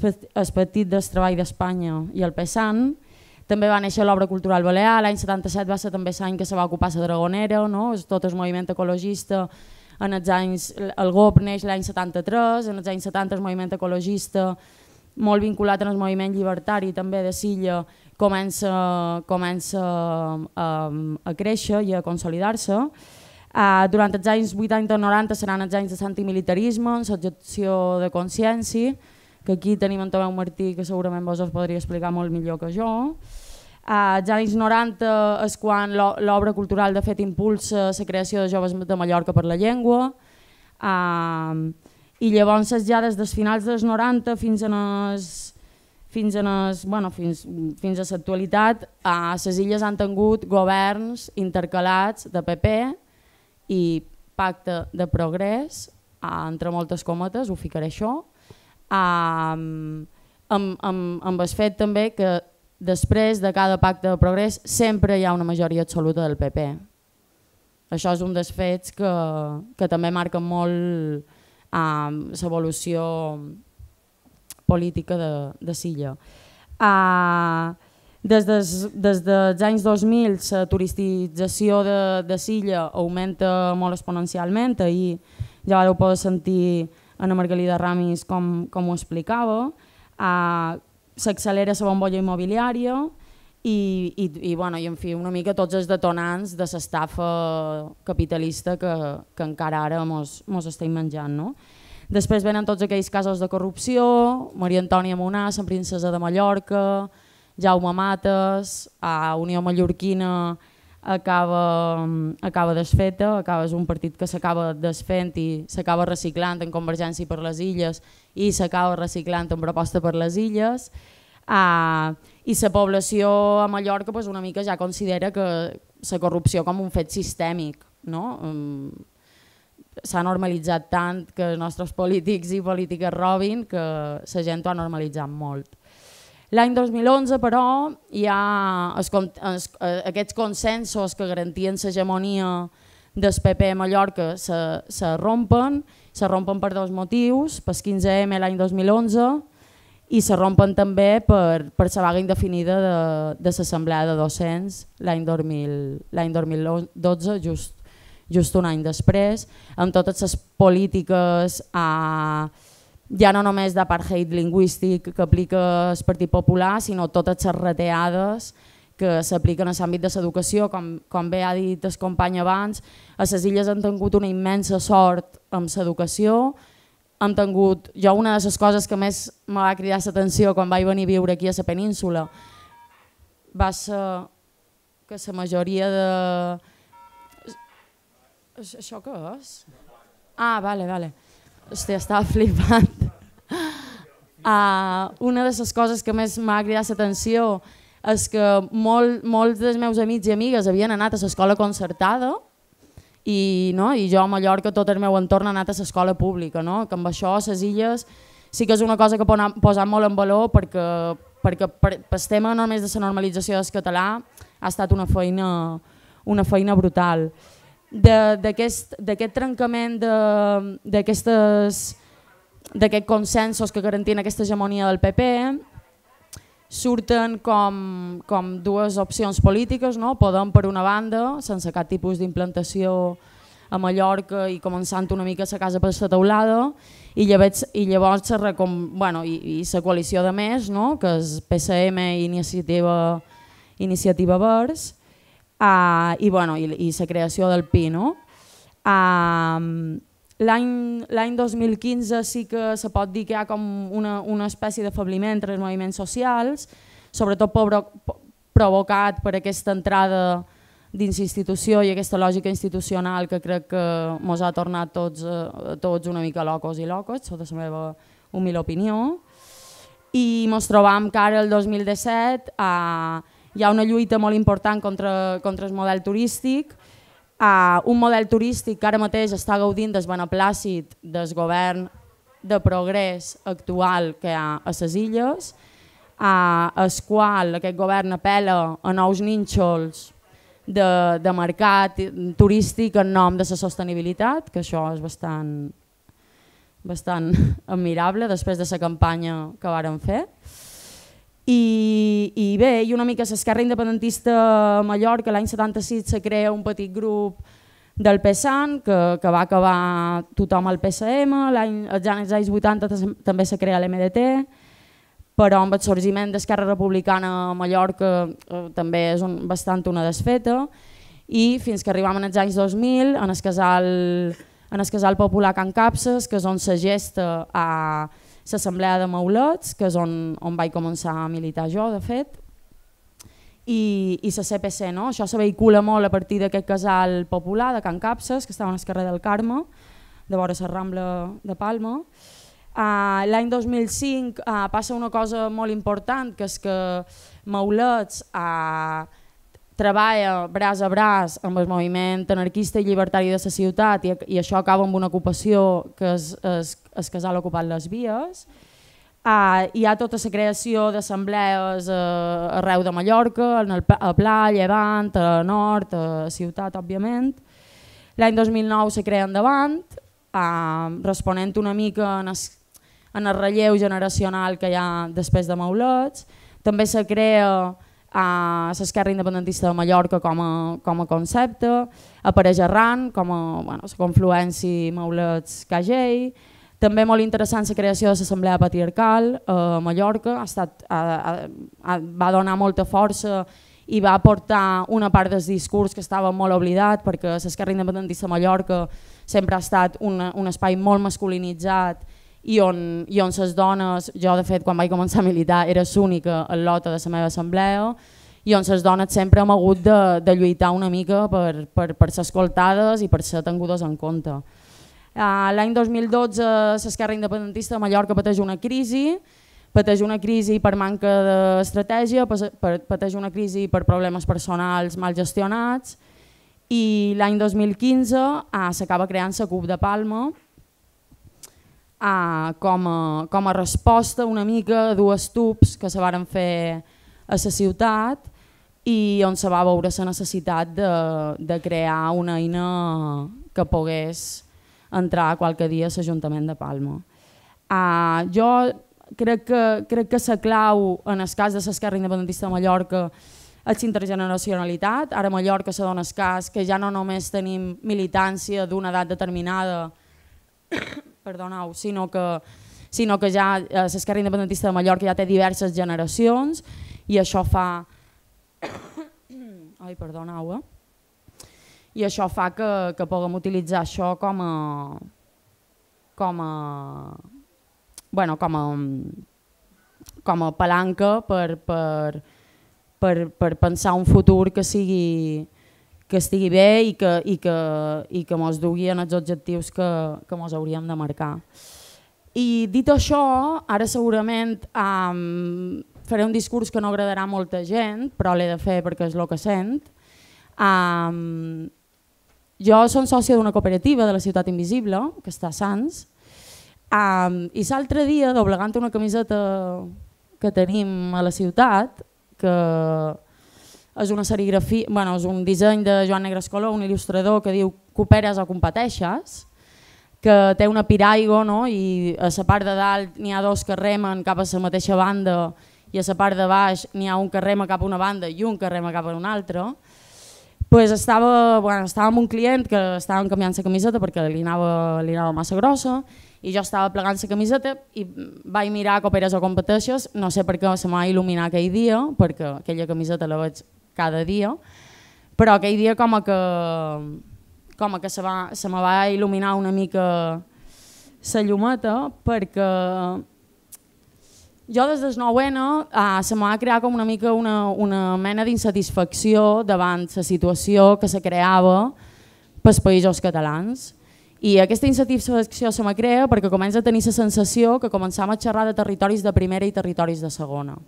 el Partit del Treball d'Espanya i el PESAN. També va néixer l'obra cultural balear, l'any 77 va ser també l'any que se va ocupar la Dragonera, no? tot el moviment ecologista, en els anys, el GOP neix l'any 73, en els anys 70 el moviment ecologista, molt vinculat el moviment llibertari també de Silla, comença, comença a, a créixer i a consolidar-se. Uh, durant els anys 80 90 seran els anys de antimilitarisme, en de consciència, que aquí tenim en Tomeu Martí, que segurament vos us podria explicar molt millor que jo. Als anys 90 és quan l'obra cultural de fet impulsa la creació de Joves de Mallorca per la Llengua, uh, i llavors ja des dels finals dels 90 fins en els fins, en es, bueno, fins, fins a l'actualitat, a les illes han tingut governs intercalats de PP i pacte de progrés, entre moltes cometes, ho ficaré això, amb, amb, amb el fet també que després de cada pacte de progrés sempre hi ha una majoria absoluta del PP. Això és un dels fets que, que també marquen molt um, l'evolució política de, de Silla. Uh, des, des, des dels anys 2000 la turistització de, de Silla augmenta molt exponencialment, ahir ja vareu poder sentir Ana Margalida Ramis com, com ho explicava, uh, s'accelera la bombolla immobiliària i, i, i, bueno, i en fi, una mica tots els detonants de l'estafa capitalista que, que encara ara mos, mos estem menjant. No? Després venen tots aquells casos de corrupció, Maria Antònia Monàs, la princesa de Mallorca, Jaume Mates, a Unió Mallorquina acaba, acaba desfeta, acaba, és un partit que s'acaba desfent i s'acaba reciclant en Convergència per les Illes i s'acaba reciclant en proposta per les Illes. Uh, I la població a Mallorca pues, una mica ja considera que la corrupció com un fet sistèmic. No? Um, s'ha normalitzat tant que els nostres polítics i polítiques robin que la gent ho ha normalitzat molt. L'any 2011, però, hi ha es, es, eh, aquests consensos que garantien l'hegemonia del PP a Mallorca se, se rompen, se rompen per dos motius, pel 15M l'any 2011 i se rompen també per, per la vaga indefinida de, de l'assemblea de docents l'any 2012, just just un any després, amb totes les polítiques a, ja no només d'apartheid lingüístic que aplica el Partit Popular, sinó totes les reteades que s'apliquen a l'àmbit de l'educació, com, com bé ha dit el company abans, a les illes han tingut una immensa sort amb l'educació, han tingut, jo una de les coses que més me va cridar l'atenció quan vaig venir a viure aquí a la península va ser que la majoria de, això què és? Ah, vale, vale. Hòstia, estava flipant. Uh, una de les coses que més m'ha cridat l'atenció que molt, molts dels meus amics i amigues havien anat a l'escola concertada i, no, i jo a Mallorca tot el meu entorn ha anat a l'escola pública, no? que amb això a les illes sí que és una cosa que posar molt en valor perquè, perquè per, per el tema només de la normalització del català ha estat una feina, una feina brutal d'aquest trencament d'aquest consensos que garantien aquesta hegemonia del PP surten com, com dues opcions polítiques, no? Podem per una banda, sense cap tipus d'implantació a Mallorca i començant una mica la casa per la teulada i llavors, i llavors la, com, bueno, i, i la coalició de més, no? que és PSM i Iniciativa, Iniciativa Verds, uh, i, bueno, i, i la creació del PI. No? Uh, L'any 2015 sí que se pot dir que hi ha com una, una espècie d'afabliment entre els moviments socials, sobretot provocat per aquesta entrada dins institució i aquesta lògica institucional que crec que ens ha tornat tots, eh, tots una mica locos i locos, sota la meva humil opinió. I ens trobam que ara el 2017 eh, hi ha una lluita molt important contra, contra el model turístic, eh, un model turístic que ara mateix està gaudint del beneplàcit del govern de progrés actual que hi ha a les illes, a el qual aquest govern apela a nous nínxols de, de mercat turístic en nom de la sostenibilitat, que això és bastant, bastant admirable després de la campanya que varen fer. I, i bé, i una mica l'esquerra independentista a Mallorca, l'any 76 se crea un petit grup del PSAN, que, que va acabar tothom al PSM, als anys 80 també se crea l'MDT, però amb el sorgiment d'Esquerra Republicana a Mallorca eh, també és un, bastant una desfeta. I fins que arribam als anys 2000 en el casal, en el casal popular Can Capses, que és on se gesta a l'assemblea de Maulets, que és on, on vaig començar a militar jo, de fet, i, i la CPC, no? això se vehicula molt a partir d'aquest casal popular de Can Capses, que estava al carrer del Carme, de vora la Rambla de Palma, Uh, L'any 2005 uh, passa una cosa molt important, que és que Maulets uh, treballa braç a braç amb el moviment anarquista i llibertari de la ciutat i, i això acaba amb una ocupació que és, és, és casal ocupat les vies. Uh, hi ha tota la creació d'assemblees uh, arreu de Mallorca, en el, a Pla, Llevant, a Nord, a Ciutat, òbviament. L'any 2009 se crea Endavant, uh, responent una mica en es, en el relleu generacional que hi ha després de Maulets. També se crea a l'esquerra independentista de Mallorca com a, com a concepte, apareix arran com a bueno, la confluència Maulets-Cagell, també molt interessant la creació de l'Assemblea Patriarcal a Mallorca, ha estat, ha, ha, va donar molta força i va aportar una part del discurs que estava molt oblidat perquè l'esquerra independentista de Mallorca sempre ha estat un, un espai molt masculinitzat i on, i on les dones, jo de fet quan vaig començar a militar era l'única en lota de la meva assemblea, i on les dones sempre hem hagut de, de lluitar una mica per, per, per ser escoltades i per ser tengudes en compte. Uh, L'any 2012 l'esquerra independentista de Mallorca pateix una crisi, pateix una crisi per manca d'estratègia, pateix una crisi per problemes personals mal gestionats i l'any 2015 uh, s'acaba creant la CUP de Palma, ah, com, a, com a resposta una mica a dues tubs que se varen fer a la ciutat i on se va veure la necessitat de, de crear una eina que pogués entrar qualque dia a l'Ajuntament de Palma. Ah, jo crec que, crec que la clau en el cas de l'esquerra independentista de Mallorca és intergeneracionalitat. Ara a Mallorca se dona el cas que ja no només tenim militància d'una edat determinada perdoneu, sinó que, sinó que ja eh, l'esquerra independentista de Mallorca ja té diverses generacions i això fa... Ai, perdoneu, eh? I això fa que, que puguem utilitzar això com a, com a, bueno, com a, com a palanca per, per, per, per pensar un futur que sigui, que estigui bé i que, i que, i que mos dugui en els objectius que, que mos hauríem de marcar. I dit això, ara segurament um, faré un discurs que no agradarà a molta gent, però l'he de fer perquè és el que sent. Um, jo som sòcia d'una cooperativa de la Ciutat Invisible, que està a Sants, um, i l'altre dia, doblegant una camiseta que tenim a la ciutat, que és una serigrafia, bueno, és un disseny de Joan Negrescoló, un il·lustrador que diu cooperes o competeixes, que té una piraigo no? i a la part de dalt n'hi ha dos que remen cap a la mateixa banda i a la part de baix n'hi ha un que rema cap a una banda i un que rema cap a una altra. Pues estava, bueno, estava amb un client que estàvem canviant la camiseta perquè li anava, li anava massa grossa i jo estava plegant la camiseta i vaig mirar cooperes o competeixes, no sé per què se m'ha il·luminat aquell dia, perquè aquella camiseta la veig cada dia, però aquell dia com a que, com a que se, va, se me va il·luminar una mica la llumeta perquè jo des del 9-N uh, se m'ha creat com una mica una, una mena d'insatisfacció davant la situació que se creava pels països catalans. I aquesta insatisfacció se me crea perquè comença a tenir la sensació que començam a xerrar de territoris de primera i territoris de segona.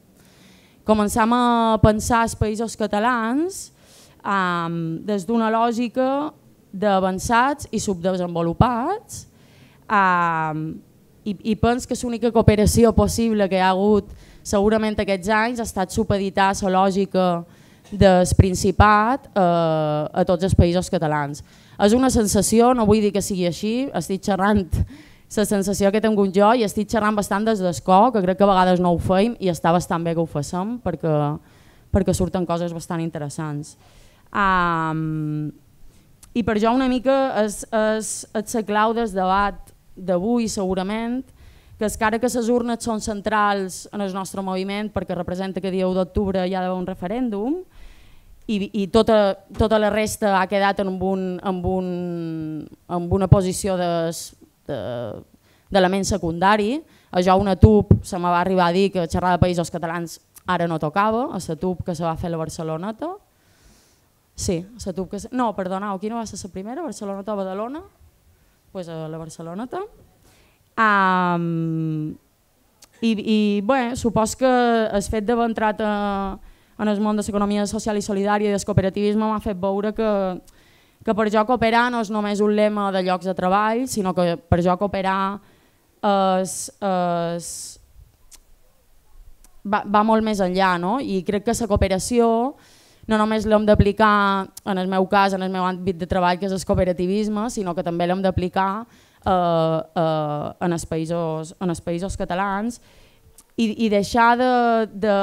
Començam a pensar els països catalans um, des d'una lògica d'avançats i subdesenvolupats um, i, i pens que l'única cooperació possible que hi ha hagut segurament aquests anys ha estat supeditar la lògica del Principat eh, a tots els països catalans. És una sensació, no vull dir que sigui així, estic xerrant la sensació que he tingut jo i estic xerrant bastant des d'escó, que crec que a vegades no ho feim i està bastant bé que ho facem perquè, perquè surten coses bastant interessants. Um, I per jo una mica és, és, és la clau del debat d'avui segurament, que és que les urnes són centrals en el nostre moviment perquè representa que dia 1 d'octubre hi ha d'haver un referèndum i, i tota, tota la resta ha quedat en, un, en, un, en una posició d'element de, de secundari. A jo una TUP se me va arribar a dir que xerrar de països catalans ara no tocava, a la TUP que se va fer a la Barceloneta. Sí, la TUP que... No, perdoneu, quina va ser la primera? Barceloneta o Badalona? Pues a la Barceloneta. Um, I i bé, supos que el fet d'haver entrat a, en el món de l'economia social i solidària i del cooperativisme m'ha fet veure que, que per jo cooperar no és només un lema de llocs de treball, sinó que per jo cooperar és, és, va, va molt més enllà no? i crec que la cooperació no només l'hem d'aplicar, en el meu cas, en el meu àmbit de treball, que és el cooperativisme, sinó que també l'hem d'aplicar eh, eh, en, els països, en els països catalans. I, i deixar de, de,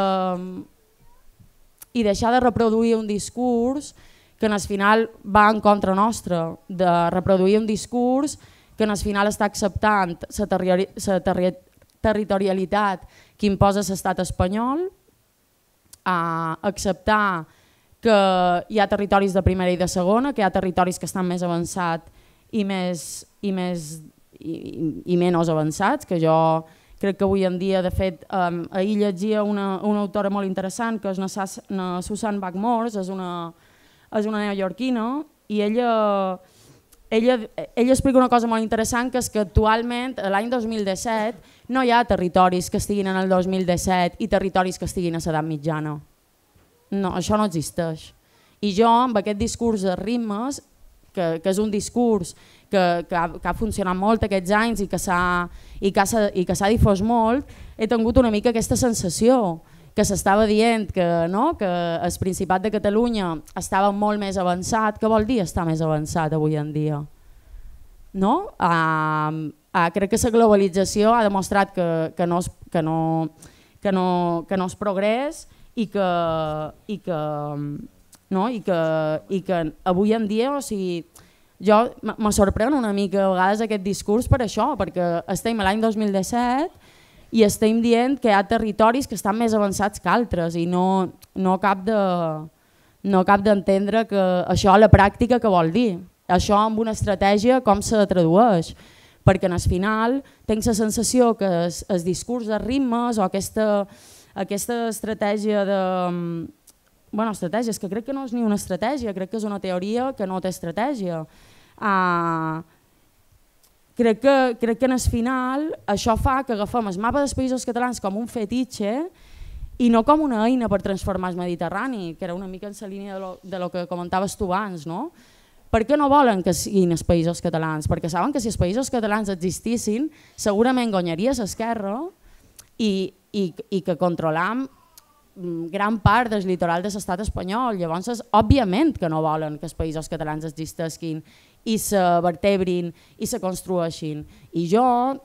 i deixar de reproduir un discurs que en el final va en contra nostra, de reproduir un discurs que en el final està acceptant la terri terri territorialitat que imposa l'estat espanyol, a acceptar que hi ha territoris de primera i de segona, que hi ha territoris que estan més avançats i més, i més i, i menys avançats, que jo crec que avui en dia, de fet, um, ahir llegia una, una autora molt interessant, que és una, Susan Backmores, és una, és una neoyorquina, i ella, ella, ella explica una cosa molt interessant, que és que actualment, l'any 2017, no hi ha territoris que estiguin en el 2017 i territoris que estiguin a l'edat mitjana. No, això no existeix. I jo, amb aquest discurs de ritmes, que, que és un discurs que, que, ha, que ha funcionat molt aquests anys i que s'ha difós molt, he tingut una mica aquesta sensació que s'estava dient que, no, que el Principat de Catalunya estava molt més avançat. Què vol dir estar més avançat avui en dia? No? Uh, uh, crec que la globalització ha demostrat que, que, no, és, que, no, que, no, que no és progrés i que, i que, no? I que, i que avui en dia, o sigui, jo me sorprèn una mica a vegades aquest discurs per això, perquè estem a l'any 2017 i estem dient que hi ha territoris que estan més avançats que altres i no, no cap de no cap d'entendre que això a la pràctica que vol dir. Això amb una estratègia com se tradueix perquè en el final tinc la sensació que el discurs de ritmes o aquesta aquesta estratègia de... Mm, bueno, estratègia, és que crec que no és ni una estratègia, crec que és una teoria que no té estratègia. Uh, crec, que, crec que en el final això fa que agafem el mapa dels països catalans com un fetitxe i no com una eina per transformar el Mediterrani, que era una mica en la línia de lo, de lo que comentaves tu abans. No? Per què no volen que siguin els països catalans? Perquè saben que si els països catalans existissin, segurament guanyaria l'esquerra i i, i que controlam mm, gran part del litoral de l'estat espanyol. Llavors, òbviament que no volen que els països catalans existesquin i se vertebrin i se construeixin. I jo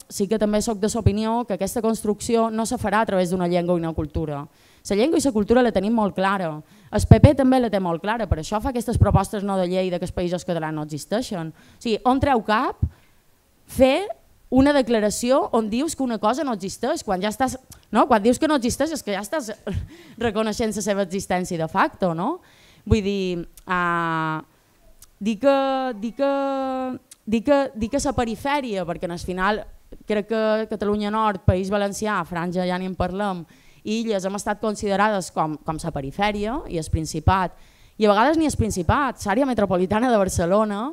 sí que també sóc de l'opinió que aquesta construcció no se farà a través d'una llengua i una cultura. La llengua i la cultura la tenim molt clara. El PP també la té molt clara, per això fa aquestes propostes no de llei de que els països catalans no existeixen. O sigui, on treu cap fer una declaració on dius que una cosa no existeix, quan ja estàs, no? quan dius que no existeix és que ja estàs reconeixent la seva existència de facto, no? Vull dir, uh, dir que, dir que, dir que, dir que la perifèria, perquè en el final crec que Catalunya Nord, País Valencià, Franja ja ni en parlem, illes hem estat considerades com, com la perifèria i el Principat, i a vegades ni el Principat, l'àrea metropolitana de Barcelona,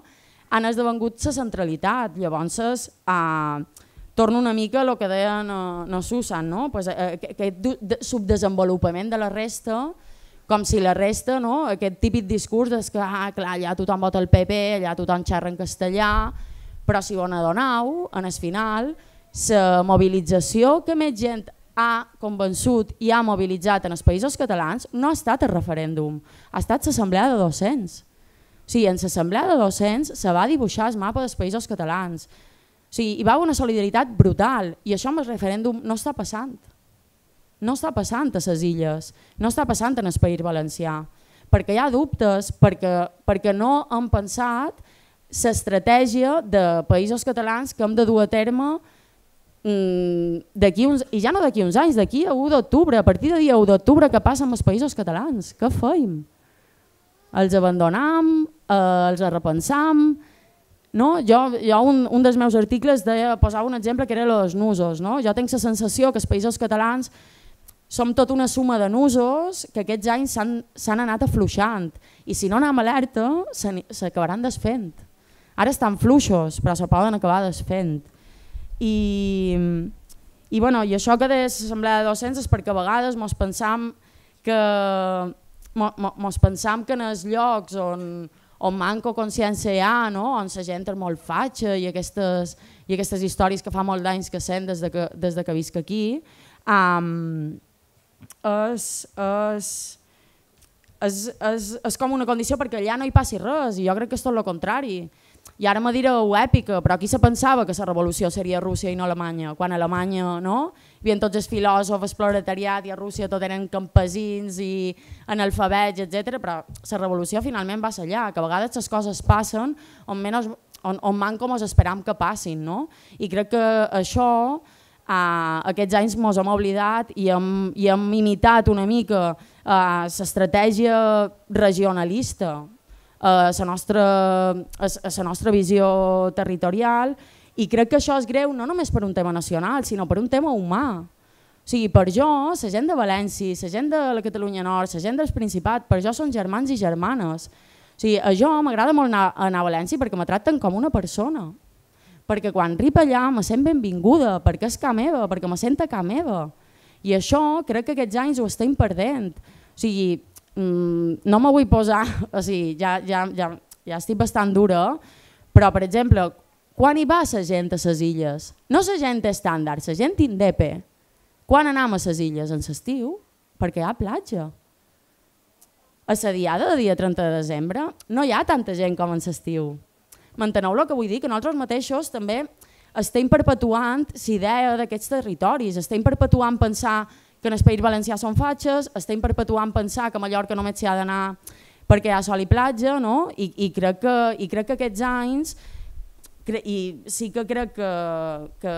han esdevengut la centralitat. Llavors, eh, torno una mica a el que deia no, no Susan, no? pues, eh, aquest subdesenvolupament de la resta, com si la resta, no? aquest típic discurs és que ah, clar, allà tothom vota el PP, allà tothom xerra en castellà, però si ho n'adonau, en el final, la mobilització que més gent ha convençut i ha mobilitzat en els països catalans no ha estat el referèndum, ha estat l'assemblea de docents. Sigui, en l'assemblea de docents se va dibuixar el mapa dels països catalans. O sigui, hi va haver una solidaritat brutal i això amb el referèndum no està passant. No està passant a les illes, no està passant en el País Valencià, perquè hi ha dubtes, perquè, perquè no han pensat l'estratègia de països catalans que hem de dur a terme mm, d'aquí uns, i ja no d'aquí uns anys, d'aquí a 1 d'octubre, a partir de dia 1 d'octubre que passa amb els països catalans, què feim? Els abandonam, eh, els repensam, no? Jo, jo un, un dels meus articles deia, posava un exemple que era els nusos. No? Jo tinc la sensació que els països catalans som tot una suma de nusos que aquests anys s'han anat afluixant i si no anem alerta s'acabaran desfent. Ara estan fluixos, però se poden acabar desfent. I, i, bueno, i això que de l'assemblea de docents és perquè a vegades mos pensam que, mos pensam que en els llocs on, on manco consciència hi ha, no? on la gent és molt fatxa i aquestes, i aquestes històries que fa molt d'anys que sent des de que, des de que visc aquí, um, és, és, és, és, és com una condició perquè allà no hi passi res i jo crec que és tot el contrari. I ara me direu èpica, però qui se pensava que la revolució seria Rússia i no Alemanya? Quan Alemanya no? Havia tots els filòsofs, proletariat, i a Rússia tot eren campesins i analfabets, etc. però la revolució finalment va ser allà, que a vegades les coses passen on, menys, on, on man com els esperam que passin. No? I crec que això Uh, aquests anys ens hem oblidat i hem, i hem imitat una mica uh, l'estratègia regionalista, uh, la nostra, nostra visió territorial i crec que això és greu no només per un tema nacional, sinó per un tema humà. O sigui, per jo, la gent de València, la gent de la Catalunya Nord, la gent del Principat, per jo són germans i germanes. O sigui, a jo m'agrada molt anar, anar a València perquè me tracten com una persona perquè quan rip allà me sent benvinguda, perquè és ca meva, perquè me sent a ca meva. I això crec que aquests anys ho estem perdent. O sigui, mmm, no me vull posar, o sigui, ja, ja, ja, ja estic bastant dura, però per exemple, quan hi va la gent a les illes? No la gent estàndard, la gent indepe. Quan anem a les illes? En l'estiu? Perquè hi ha platja. A la diada de dia 30 de desembre no hi ha tanta gent com en l'estiu. Manteneu el que vull dir, que nosaltres mateixos també estem perpetuant l'idea d'aquests territoris, estem perpetuant pensar que en el País Valencià són fatxes, estem perpetuant pensar que a Mallorca només s'hi ha d'anar perquè hi ha sol i platja, no? I, i, crec que, i crec que aquests anys, i sí que crec que, que,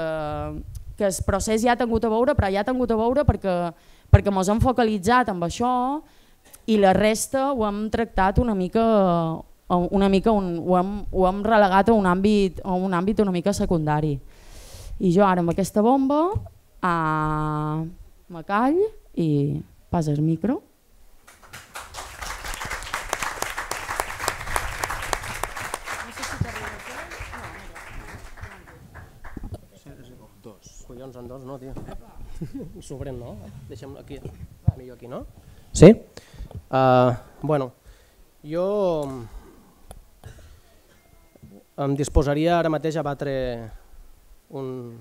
que el procés ja ha tingut a veure, però ja ha tingut a veure perquè, perquè ens hem focalitzat amb això i la resta ho hem tractat una mica una mica un, ho, hem, ho hem relegat a un, àmbit, a un àmbit una mica secundari. I jo ara amb aquesta bomba uh, me call i passa el micro. Collons, en dos no, tio. S'obren, no? Deixem aquí. Millor aquí, no? Sí? Uh, bueno, jo em disposaria ara mateix a batre un,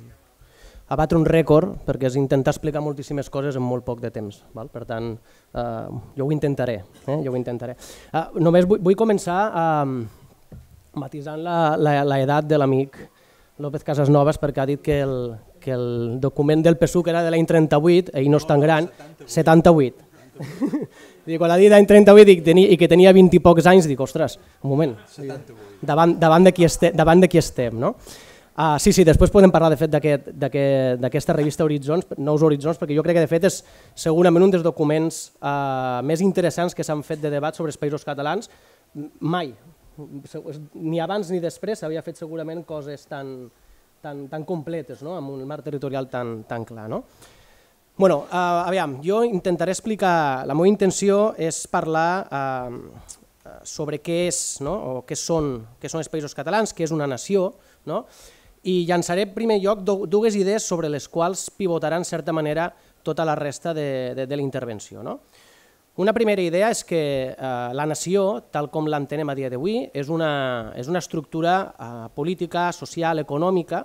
a batre un rècord perquè és intentar explicar moltíssimes coses en molt poc de temps. Val? Per tant, eh, jo ho intentaré. Eh? Jo ho intentaré. Eh, només vull, vull començar eh, matisant la, la, la edat de l'amic López Casasnovas perquè ha dit que el, que el document del PSUC era de l'any 38, ell no és tan gran, 78. 78. Dic, quan ha dit l'any 38 i, tenia, i que tenia 20 i pocs anys, dic, ostres, un moment, davant, davant, de, qui este, davant de qui estem, no? Uh, sí, sí, després podem parlar de fet d'aquesta aquest, revista Horitzons, Nous Horitzons, perquè jo crec que de fet és segurament un dels documents uh, més interessants que s'han fet de debat sobre els països catalans mai, ni abans ni després s'havia fet segurament coses tan, tan, tan completes, no? amb un marc territorial tan, tan clar. No? Bueno, uh, aviam, jo intentaré explicar, la meva intenció és parlar uh, sobre què és, no? o què són, què són els països catalans, què és una nació, no? i llançaré en primer lloc dues idees sobre les quals pivotaran en certa manera tota la resta de, de, de la intervenció. No? Una primera idea és que eh, la nació, tal com l'entenem a dia d'avui, és, una, és una estructura eh, política, social, econòmica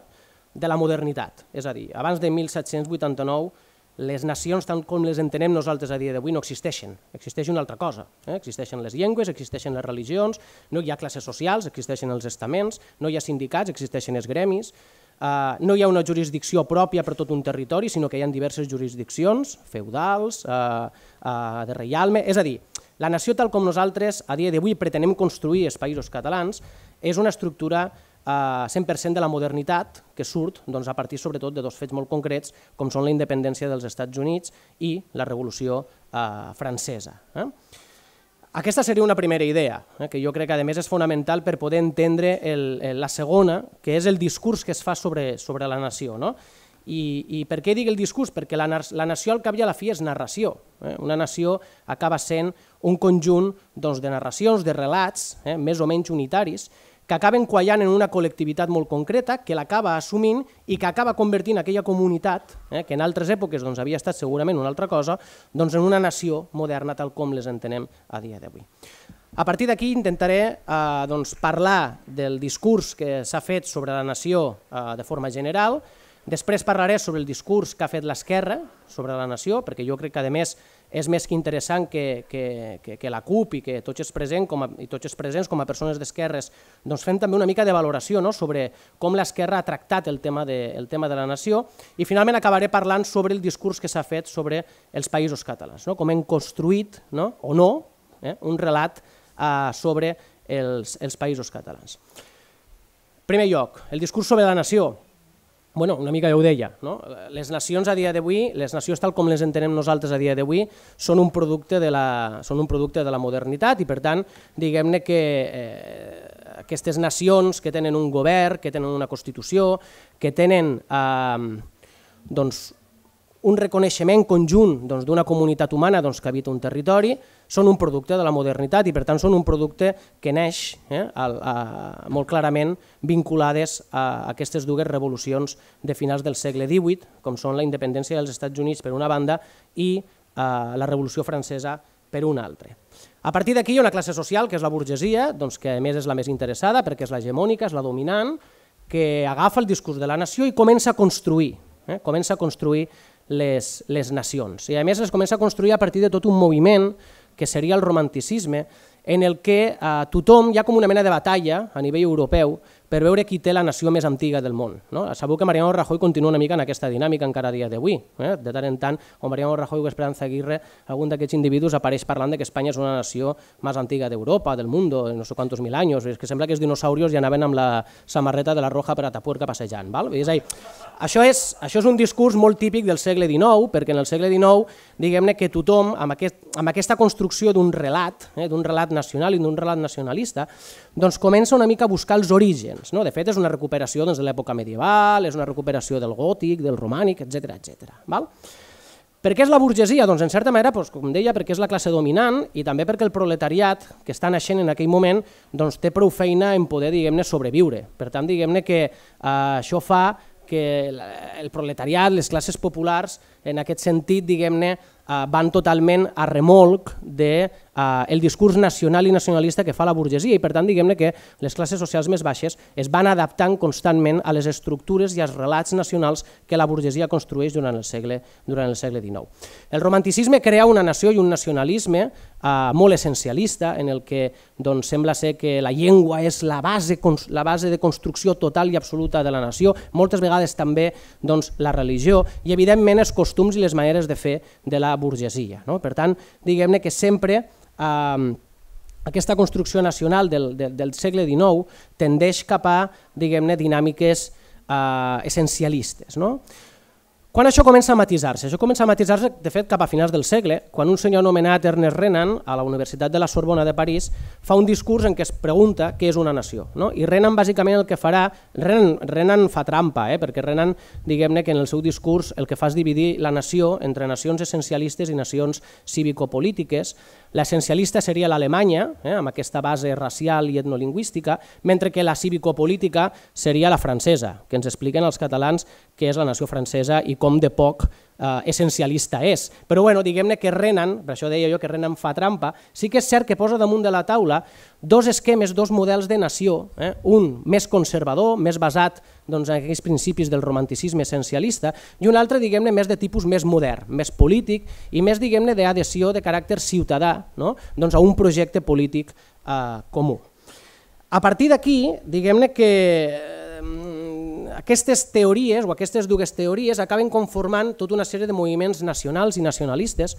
de la modernitat. És a dir, abans de 1789 les nacions, tal com les entenem nosaltres a dia d'avui, no existeixen. Existeix una altra cosa. Eh? Existeixen les llengües, existeixen les religions, no hi ha classes socials, existeixen els estaments, no hi ha sindicats, existeixen els gremis, Uh, no hi ha una jurisdicció pròpia per tot un territori, sinó que hi ha diverses jurisdiccions, feudals, uh, uh, de reialme, és a dir, la nació tal com nosaltres a dia d'avui pretenem construir els països catalans és una estructura uh, 100% de la modernitat que surt doncs, a partir sobretot de dos fets molt concrets com són la independència dels Estats Units i la revolució uh, francesa. Eh? Aquesta seria una primera idea, eh, que jo crec que a més és fonamental per poder entendre el, el, la segona, que és el discurs que es fa sobre, sobre la nació. No? I, I per què dic el discurs? Perquè la, la nació al cap i a la fi és narració. Eh? Una nació acaba sent un conjunt doncs, de narracions, de relats, eh, més o menys unitaris, que acaben quallant en una col·lectivitat molt concreta, que l'acaba assumint i que acaba convertint aquella comunitat, eh, que en altres èpoques doncs, havia estat segurament una altra cosa, doncs, en una nació moderna tal com les entenem a dia d'avui. A partir d'aquí intentaré eh, doncs, parlar del discurs que s'ha fet sobre la nació eh, de forma general, després parlaré sobre el discurs que ha fet l'esquerra sobre la nació, perquè jo crec que a més és més que interessant que, que, que, que la CUP i que tots els, presents com a, i tots els presents com a persones d'esquerres doncs fem també una mica de valoració no? sobre com l'esquerra ha tractat el tema, de, el tema de la nació i finalment acabaré parlant sobre el discurs que s'ha fet sobre els països catalans, no? com hem construït no? o no eh? un relat eh, sobre els, els països catalans. primer lloc, el discurs sobre la nació bueno, una mica ja ho deia, no? les nacions a dia d'avui, les nacions tal com les entenem nosaltres a dia d'avui, són, un producte de la, són un producte de la modernitat i per tant, diguem-ne que eh, aquestes nacions que tenen un govern, que tenen una Constitució, que tenen eh, doncs, un reconeixement conjunt doncs, d'una doncs, comunitat humana doncs, que habita un territori, són un producte de la modernitat i per tant són un producte que neix eh, a, a, molt clarament vinculades a aquestes dues revolucions de finals del segle XVIII, com són la independència dels Estats Units per una banda i eh, la revolució francesa per una altra. A partir d'aquí hi ha una classe social, que és la burgesia, doncs, que a més és la més interessada perquè és l'hegemònica, és la dominant, que agafa el discurs de la nació i comença a construir, eh, comença a construir les, les nacions. I a més es comença a construir a partir de tot un moviment que seria el romanticisme, en el que eh, tothom hi ha com una mena de batalla a nivell europeu per veure qui té la nació més antiga del món. No? Sabeu que Mariano Rajoy continua una mica en aquesta dinàmica encara a dia d'avui. Eh? De tant en tant, o Mariano Rajoy o Esperanza Aguirre, algun d'aquests individus apareix parlant de que Espanya és una nació més antiga d'Europa, del món, no sé quantos mil anys. És que sembla que els dinosaurios ja anaven amb la samarreta de la Roja per a Tapuerca passejant. Val? És dir, això, és, això és un discurs molt típic del segle XIX, perquè en el segle XIX, diguem-ne que tothom, amb, aquest, amb aquesta construcció d'un relat, eh, d'un relat nacional i d'un relat nacionalista, doncs comença una mica a buscar els orígens. No? De fet, és una recuperació doncs, de l'època medieval, és una recuperació del gòtic, del romànic, etc etc. Val? Per què és la burgesia? Doncs en certa manera, doncs, com deia, perquè és la classe dominant i també perquè el proletariat que està naixent en aquell moment doncs, té prou feina en poder diguem-ne sobreviure. Per tant, diguem-ne que eh, això fa que el proletariat, les classes populars, en aquest sentit, diguem-ne, eh, van totalment a remolc de eh, el discurs nacional i nacionalista que fa la burgesia i per tant diguem-ne que les classes socials més baixes es van adaptant constantment a les estructures i als relats nacionals que la burgesia construeix durant el segle, durant el segle XIX. El romanticisme crea una nació i un nacionalisme eh, molt essencialista en el que doncs, sembla ser que la llengua és la base, la base de construcció total i absoluta de la nació, moltes vegades també doncs, la religió i evidentment els costums i les maneres de fer de la burgesia. No? Per tant, diguem-ne que sempre eh, aquesta construcció nacional del, del, del segle XIX tendeix cap a diguem-ne dinàmiques eh, essencialistes. No? Quan això comença a matisar-se? Això comença a matisar-se, de fet, cap a finals del segle, quan un senyor anomenat Ernest Renan, a la Universitat de la Sorbona de París, fa un discurs en què es pregunta què és una nació. No? I Renan, bàsicament, el que farà... Renan, Renan fa trampa, eh? perquè Renan, diguem-ne que en el seu discurs el que fa és dividir la nació entre nacions essencialistes i nacions cívico-polítiques, L'essencialista seria l'Alemanya, eh, amb aquesta base racial i etnolingüística, mentre que la cívico-política seria la francesa, que ens expliquen els catalans què és la nació francesa i com de poc eh, essencialista és. Però bueno, diguem-ne que Renan, per això deia jo que Renan fa trampa, sí que és cert que posa damunt de la taula dos esquemes, dos models de nació, eh? un més conservador, més basat doncs, en aquells principis del romanticisme essencialista, i un altre, diguem-ne, més de tipus més modern, més polític i més, diguem-ne, d'adhesió de caràcter ciutadà no? doncs a un projecte polític eh, comú. A partir d'aquí, diguem-ne que aquestes teories o aquestes dues teories acaben conformant tota una sèrie de moviments nacionals i nacionalistes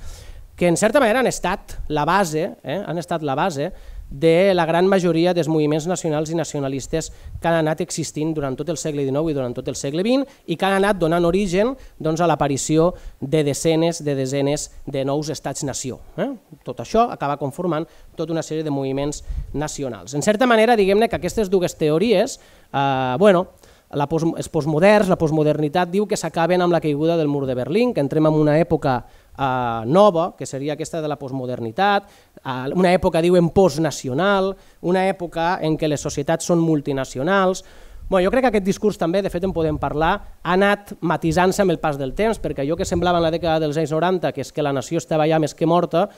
que en certa manera han estat la base, eh, han estat la base de la gran majoria dels moviments nacionals i nacionalistes que han anat existint durant tot el segle XIX i durant tot el segle XX i que han anat donant origen doncs, a l'aparició de desenes de desenes de nous estats-nació. Eh? Tot això acaba conformant tota una sèrie de moviments nacionals. En certa manera, diguem-ne que aquestes dues teories, eh, bueno, la post, els postmoderns, la postmodernitat diu que s'acaben amb la caiguda del mur de Berlín, que entrem en una època eh, nova, que seria aquesta de la postmodernitat, eh, una època, diuen, postnacional, una època en què les societats són multinacionals, Bueno, jo crec que aquest discurs també, de fet en podem parlar, ha anat matisant-se amb el pas del temps, perquè allò que semblava en la dècada dels anys 90, que és que la nació estava ja més que morta,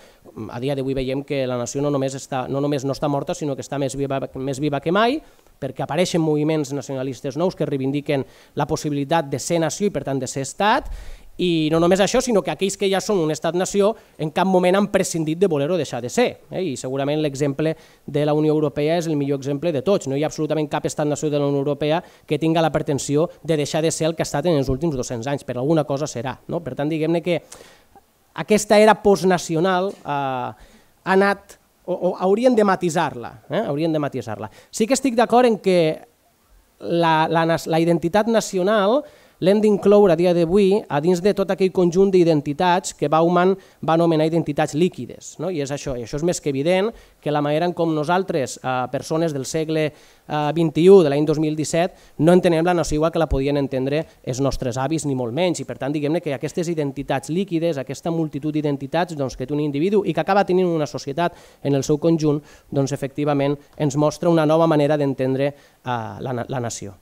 a dia d'avui veiem que la nació no només, està, no només no està morta, sinó que està més viva, més viva que mai, perquè apareixen moviments nacionalistes nous que reivindiquen la possibilitat de ser nació i per tant de ser estat, i no només això, sinó que aquells que ja són un estat-nació en cap moment han prescindit de voler-ho deixar de ser. Eh? I segurament l'exemple de la Unió Europea és el millor exemple de tots. No hi ha absolutament cap estat-nació de la Unió Europea que tinga la pretensió de deixar de ser el que ha estat en els últims 200 anys, per alguna cosa serà. No? Per tant, diguem-ne que aquesta era postnacional eh, ha anat o, o haurien de matisar-la, eh? haurien de matisar-la. Sí que estic d'acord en que la, la, la identitat nacional l'hem d'incloure a dia d'avui a dins de tot aquell conjunt d'identitats que Bauman va anomenar identitats líquides. No? I és això, i això és més que evident que la manera en com nosaltres, eh, persones del segle eh, 21, de l'any 2017, no entenem la noció igual que la podien entendre els nostres avis, ni molt menys, i per tant diguem-ne que aquestes identitats líquides, aquesta multitud d'identitats doncs, que té un individu i que acaba tenint una societat en el seu conjunt, doncs efectivament ens mostra una nova manera d'entendre eh, la, la nació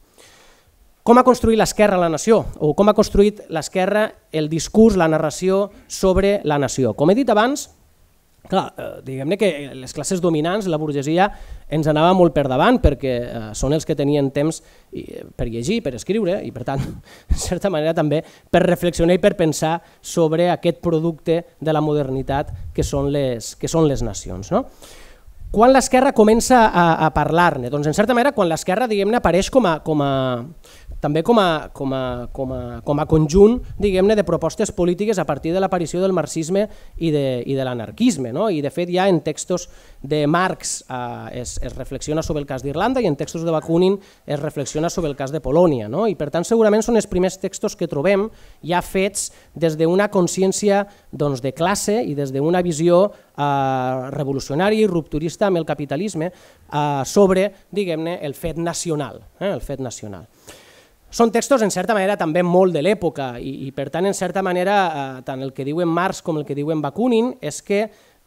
com ha construït l'esquerra la nació, o com ha construït l'esquerra el discurs, la narració sobre la nació. Com he dit abans, clar, eh, diguem-ne que les classes dominants, la burgesia, ens anava molt per davant perquè eh, són els que tenien temps per llegir, per escriure i per tant, en certa manera també per reflexionar i per pensar sobre aquest producte de la modernitat que són les, que són les nacions. No? Quan l'esquerra comença a, a parlar-ne? Doncs en certa manera quan l'esquerra apareix com a, com a, també com a, com a, com a, com a conjunt diguem-ne de propostes polítiques a partir de l'aparició del marxisme i de, i de l'anarquisme. No? I de fet ja en textos de Marx eh, es, es reflexiona sobre el cas d'Irlanda i en textos de Bakunin es reflexiona sobre el cas de Polònia. No? I per tant segurament són els primers textos que trobem ja fets des d'una consciència doncs, de classe i des d'una visió eh, revolucionària i rupturista amb el capitalisme eh, sobre diguem-ne el fet nacional. Eh, el fet nacional. Són textos, en certa manera, també molt de l'època i, i, per tant, en certa manera, eh, tant el que diuen Marx com el que diuen Bakunin és que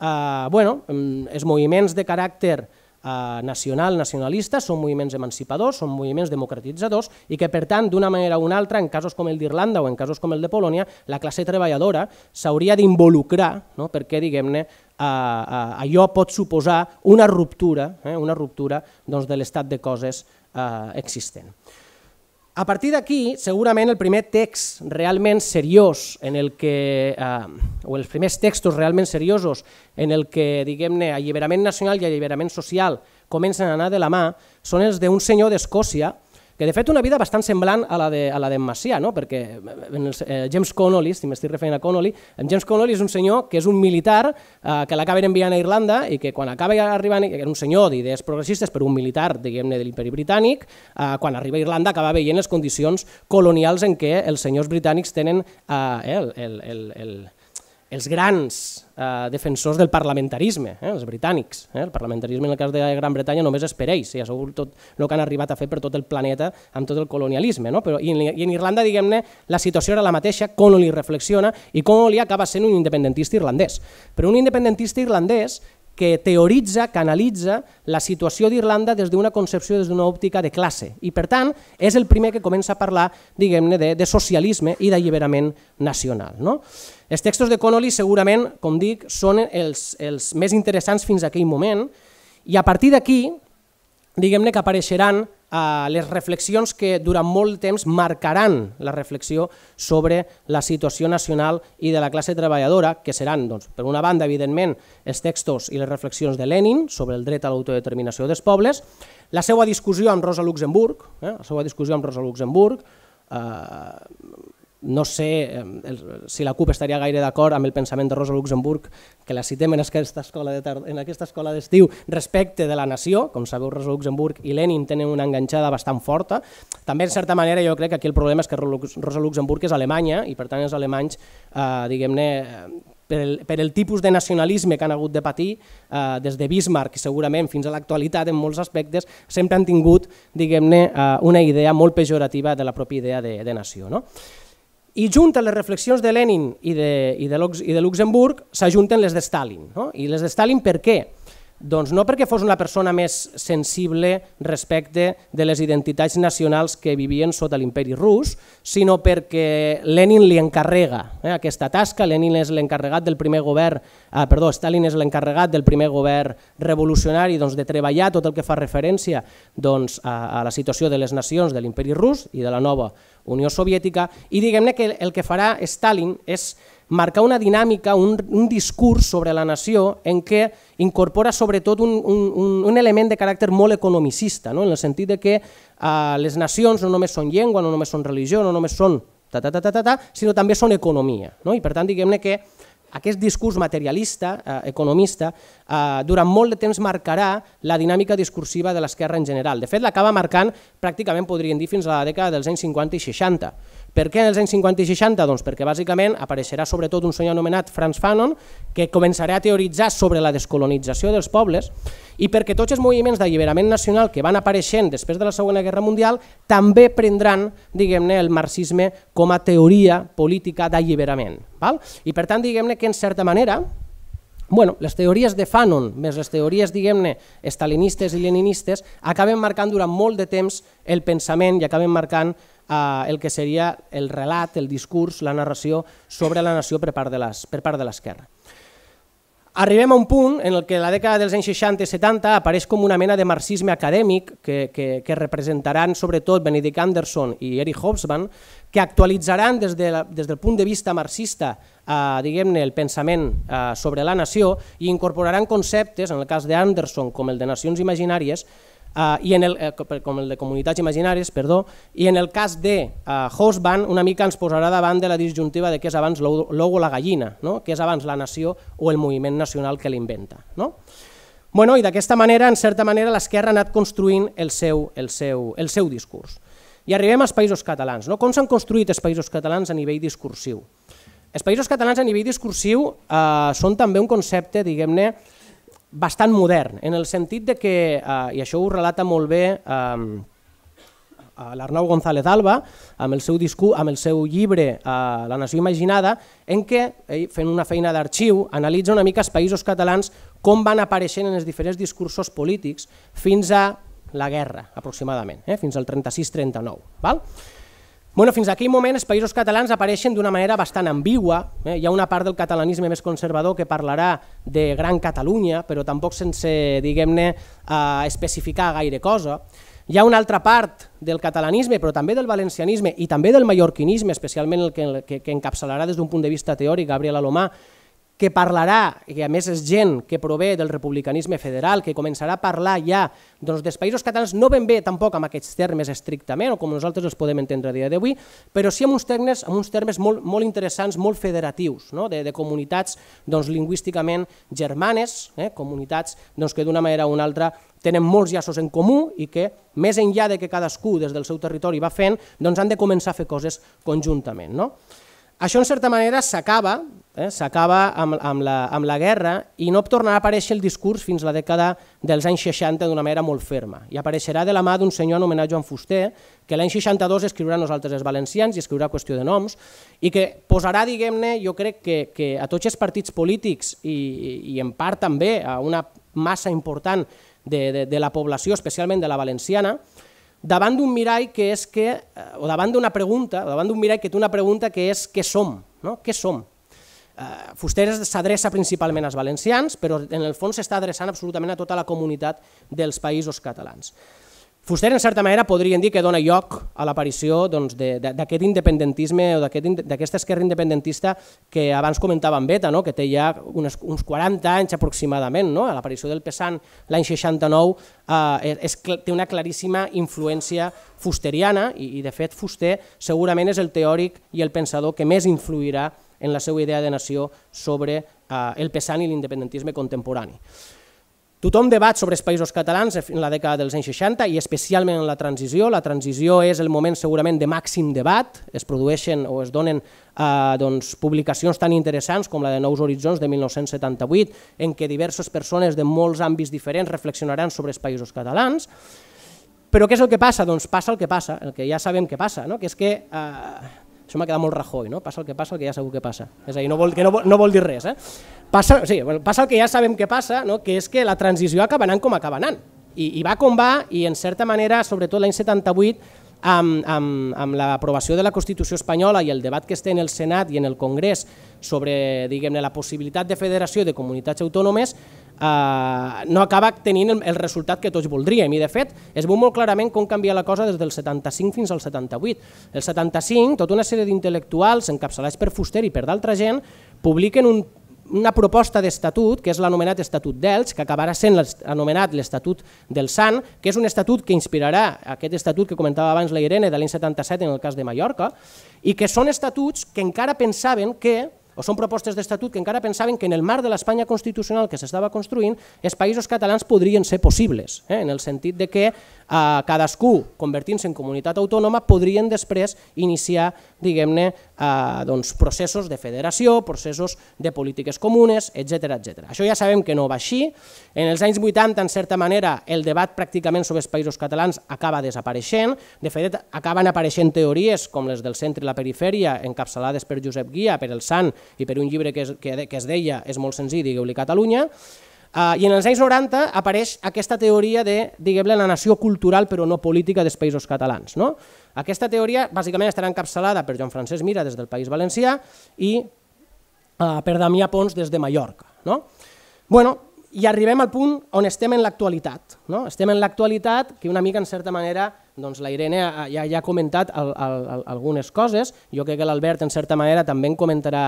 eh, bueno, mm, els moviments de caràcter eh, nacional, nacionalista, són moviments emancipadors, són moviments democratitzadors i que, per tant, d'una manera o una altra, en casos com el d'Irlanda o en casos com el de Polònia, la classe treballadora s'hauria d'involucrar no? perquè, diguem-ne, eh, eh, allò pot suposar una ruptura, eh, una ruptura doncs, de l'estat de coses eh, existent. A partir d'aquí, segurament el primer text realment seriós en el que, eh, o els primers textos realment seriosos en el que, diguem-ne, alliberament nacional i alliberament social comencen a anar de la mà, són els d'un senyor d'Escòcia, que de fet una vida bastant semblant a la de, a la d'en Macià, no? perquè en el, eh, James Connolly, si m'estic referint a Connolly, en James Connolly és un senyor que és un militar eh, que l'acaben enviant a Irlanda i que quan acaba arribant, era un senyor d'idees progressistes però un militar, diguem-ne, de l'imperi britànic, eh, quan arriba a Irlanda acaba veient les condicions colonials en què els senyors britànics tenen eh, el, el, el, el, els grans eh, defensors del parlamentarisme, eh, els britànics. Eh, el parlamentarisme en el cas de Gran Bretanya només és per ells, i això tot el que han arribat a fer per tot el planeta amb tot el colonialisme. No? Però, i, en, I en Irlanda, diguem-ne, la situació era la mateixa, Connolly reflexiona i Connolly acaba sent un independentista irlandès. Però un independentista irlandès que teoritza, canalitza la situació d'Irlanda des d'una concepció, des d'una òptica de classe. I per tant, és el primer que comença a parlar diguem-ne de, de socialisme i d'alliberament nacional. No? Els textos de Connolly segurament, com dic, són els, els més interessants fins a aquell moment i a partir d'aquí, diguem-ne que apareixeran eh, les reflexions que durant molt temps marcaran la reflexió sobre la situació nacional i de la classe treballadora, que seran, doncs, per una banda, evidentment, els textos i les reflexions de Lenin sobre el dret a l'autodeterminació dels pobles, la seva discussió amb Rosa Luxemburg, eh, la seva discussió amb Rosa Luxemburg, eh, no sé si la CUP estaria gaire d'acord amb el pensament de Rosa Luxemburg, que la citem en aquesta escola de tard, en aquesta escola d'estiu respecte de la nació, com sabeu Rosa Luxemburg i Lenin tenen una enganxada bastant forta. També en certa manera jo crec que aquí el problema és que Rosa Luxemburg és Alemanya i per tant els alemanys, eh, diguem-ne, per el, per el tipus de nacionalisme que han hagut de patir eh, des de Bismarck segurament fins a l'actualitat en molts aspectes sempre han tingut diguem-ne eh, una idea molt pejorativa de la pròpia idea de, de nació. No? I junt a les reflexions de Lenin i de, i de, i de Luxemburg s'ajunten les de Stalin. No? I les de Stalin per què? Doncs no perquè fos una persona més sensible respecte de les identitats nacionals que vivien sota l'imperi rus, sinó perquè Lenin li encarrega eh, aquesta tasca, Lenin és l'encarregat del primer govern, eh, perdó, Stalin és l'encarregat del primer govern revolucionari doncs, de treballar tot el que fa referència doncs, a, a la situació de les nacions de l'imperi rus i de la nova Unió Soviètica, i diguem-ne que el que farà Stalin és marcar una dinàmica, un, un discurs sobre la nació en què incorpora sobretot un, un, un element de caràcter molt economicista, no? en el sentit de que eh, les nacions no només són llengua, no només són religió, no només són ta, ta, ta, ta, ta, ta sinó també són economia. No? I per tant, diguem-ne que aquest discurs materialista, eh, economista, eh, durant molt de temps marcarà la dinàmica discursiva de l'esquerra en general. De fet, l'acaba marcant pràcticament, podríem dir, fins a la dècada dels anys 50 i 60. Per què en els anys 50 i 60? Doncs perquè bàsicament apareixerà sobretot un senyor anomenat Franz Fanon que començarà a teoritzar sobre la descolonització dels pobles i perquè tots els moviments d'alliberament nacional que van apareixent després de la Segona Guerra Mundial també prendran diguem-ne el marxisme com a teoria política d'alliberament. I per tant diguem-ne que en certa manera Bueno, les teories de Fanon, més les teories, diguem-ne, estalinistes i leninistes, acaben marcant durant molt de temps el pensament i acaben marcant eh, el que seria el relat, el discurs, la narració sobre la nació per part de l'esquerra. Arribem a un punt en el que la dècada dels anys 60 i 70 apareix com una mena de marxisme acadèmic que, que, que representaran sobretot Benedict Anderson i Erich Hobsbawm, que actualitzaran des, de la, des del punt de vista marxista eh, diguem-ne el pensament eh, sobre la nació i incorporaran conceptes, en el cas d'Anderson com el de nacions imaginàries, Uh, i en el, eh, com el de comunitats imaginàries, perdó, i en el cas de uh, Hosban una mica ens posarà davant de la disjuntiva de què és abans l'ou o la gallina, no? què és abans la nació o el moviment nacional que l'inventa. No? Bueno, I d'aquesta manera, en certa manera, l'esquerra ha anat construint el seu, el, seu, el seu discurs. I arribem als països catalans. No? Com s'han construït els països catalans a nivell discursiu? Els països catalans a nivell discursiu eh, són també un concepte, diguem-ne, bastant modern, en el sentit de que, eh, i això ho relata molt bé eh, l'Arnau González Alba, amb el seu, discurs, amb el seu llibre eh, La nació imaginada, en què, ell, fent una feina d'arxiu, analitza una mica els països catalans com van apareixent en els diferents discursos polítics fins a la guerra, aproximadament, eh, fins al 36-39. Bueno, fins a aquell moment els països catalans apareixen d'una manera bastant ambigua. Eh? Hi ha una part del catalanisme més conservador que parlarà de Gran Catalunya, però tampoc sense diguem-ne eh, especificar gaire cosa. Hi ha una altra part del catalanisme, però també del valencianisme i també del mallorquinisme, especialment el que, que, que encapçalarà des d'un punt de vista teòric Gabriel Alomà, que parlarà, i a més és gent que prové del republicanisme federal, que començarà a parlar ja doncs, dels països catalans, no ben bé tampoc amb aquests termes estrictament, o com nosaltres els podem entendre a dia d'avui, però sí amb uns termes, amb uns termes molt, molt interessants, molt federatius, no? de, de comunitats doncs, lingüísticament germanes, eh? comunitats doncs, que d'una manera o una altra tenen molts llaços en comú i que, més enllà de que cadascú des del seu territori va fent, doncs han de començar a fer coses conjuntament. No? Això en certa manera s'acaba eh, s'acaba amb, amb, la, amb la guerra i no tornarà a aparèixer el discurs fins a la dècada dels anys 60 d'una manera molt ferma. I apareixerà de la mà d'un senyor anomenat Joan Fuster que l'any 62 escriurà Nosaltres els valencians i escriurà Qüestió de noms i que posarà, diguem-ne, jo crec que, que a tots els partits polítics i, i, i en part també a una massa important de, de, de la població, especialment de la valenciana, davant d'un mirall que és que, eh, o davant d'una pregunta, o davant d'un mirall que té una pregunta que és què som, no? què som? Uh, Fuster s'adreça principalment als valencians, però en el fons s'està adreçant absolutament a tota la comunitat dels països catalans. Fuster, en certa manera, podrien dir que dona lloc a l'aparició doncs, d'aquest independentisme o d'aquesta aquest, esquerra independentista que abans comentava en Beta, no? que té ja unes, uns 40 anys aproximadament. No? A l'aparició del Pesant l'any 69 eh, és, té una claríssima influència fusteriana i, i, de fet, Fuster segurament és el teòric i el pensador que més influirà en la seva idea de nació sobre eh, el Pesant i l'independentisme contemporani. Tothom debat sobre els països catalans en la dècada dels anys 60 i especialment en la transició. La transició és el moment segurament de màxim debat, es produeixen o es donen eh, doncs, publicacions tan interessants com la de Nous Horitzons de 1978, en què diverses persones de molts àmbits diferents reflexionaran sobre els països catalans. Però què és el que passa? Doncs passa el que passa, el que ja sabem que passa, no? que és que eh, això m'ha quedat molt Rajoy, no? passa el que passa, el que ja segur que passa. És a dir, no vol, que no, no vol dir res. Eh? Passa, sí, passa el que ja sabem que passa, no? que és que la transició acaba anant com acaba anant. I, i va com va, i en certa manera, sobretot l'any 78, amb, amb, amb l'aprovació de la Constitució espanyola i el debat que es té en el Senat i en el Congrés sobre la possibilitat de federació de comunitats autònomes, eh, no acaba tenint el, el resultat que tots voldríem i de fet es veu molt clarament com canvia la cosa des del 75 fins al 78. El 75, tota una sèrie d'intel·lectuals encapçalats per Fuster i per d'altra gent publiquen un, una proposta d'estatut, que és l'anomenat Estatut d'Elx, que acabarà sent anomenat l'Estatut del Sant, que és un estatut que inspirarà aquest estatut que comentava abans la Irene de l'any 77 en el cas de Mallorca, i que són estatuts que encara pensaven que o són propostes d'estatut que encara pensaven que en el marc de l'Espanya constitucional que s'estava construint els països catalans podrien ser possibles, eh? en el sentit de que eh, cadascú, convertint-se en comunitat autònoma, podrien després iniciar diguem-ne, eh, doncs, processos de federació, processos de polítiques comunes, etc etc. Això ja sabem que no va així. En els anys 80, en certa manera, el debat pràcticament sobre els països catalans acaba desapareixent. De fet, acaben apareixent teories com les del centre i la perifèria, encapçalades per Josep Guia, per el Sant i per un llibre que es, que, que es deia És molt senzill, digueu-li Catalunya, Uh, I en els anys 90 apareix aquesta teoria de, diguem-ne, la nació cultural però no política dels països catalans. No? Aquesta teoria bàsicament estarà encapçalada per Joan Francesc Mira des del País Valencià i uh, per Damià Pons des de Mallorca. No? Bueno, i arribem al punt on estem en l'actualitat. No? Estem en l'actualitat que una mica en certa manera doncs la Irene ja, ja ha comentat el, el, el, algunes coses, jo crec que l'Albert en certa manera també en comentarà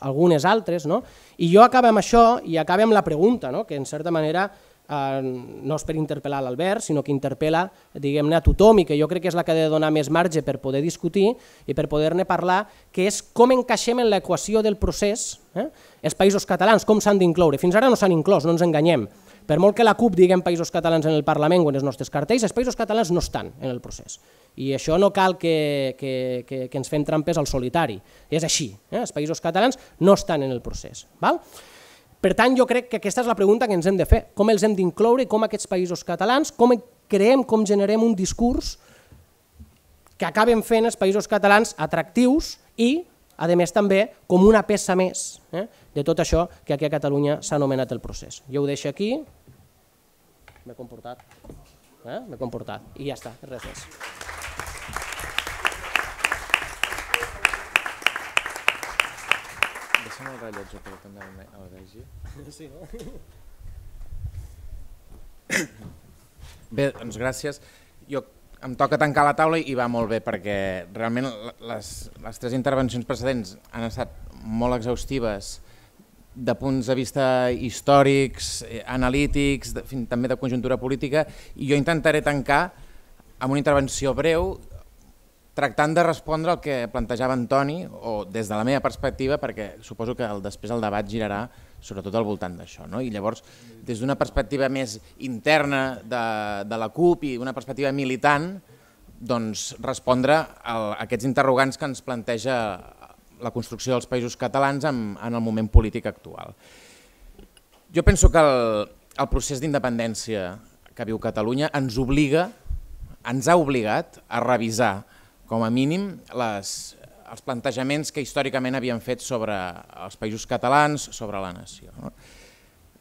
algunes altres, no? i jo acabo amb això i acabo amb la pregunta, no? que en certa manera eh, no és per interpel·lar l'Albert, sinó que interpel·la diguem-ne a tothom i que jo crec que és la que ha de donar més marge per poder discutir i per poder-ne parlar, que és com encaixem en l'equació del procés eh? els països catalans, com s'han d'incloure. Fins ara no s'han inclòs, no ens enganyem. Per molt que la CUP diguem països catalans en el Parlament o en els nostres cartells, els països catalans no estan en el procés. I això no cal que, que, que, que ens fem trampes al solitari. És així, eh? els països catalans no estan en el procés. Val? Per tant, jo crec que aquesta és la pregunta que ens hem de fer. Com els hem d'incloure com aquests països catalans, com creem, com generem un discurs que acaben fent els països catalans atractius i, a més també, com una peça més eh, de tot això que aquí a Catalunya s'ha anomenat el procés. Jo ho deixo aquí, m'he comportat, eh? m'he comportat, i ja està, res més. Deixa'm el rellotge perquè també el vegi. Sí, no? Bé, doncs gràcies. Jo em toca tancar la taula i va molt bé perquè realment les, les tres intervencions precedents han estat molt exhaustives de punts de vista històrics, eh, analítics, de, fin, també de conjuntura política, i jo intentaré tancar amb una intervenció breu tractant de respondre al que plantejava Antoni, o des de la meva perspectiva, perquè suposo que el, després el debat girarà sobretot al voltant d'això. No? I llavors, des d'una perspectiva més interna de, de la CUP i una perspectiva militant, doncs, respondre a aquests interrogants que ens planteja la construcció dels països catalans en, en el moment polític actual. Jo penso que el, el procés d'independència que viu Catalunya ens obliga, ens ha obligat a revisar com a mínim les, els plantejaments que històricament havien fet sobre els països catalans, sobre la nació. No?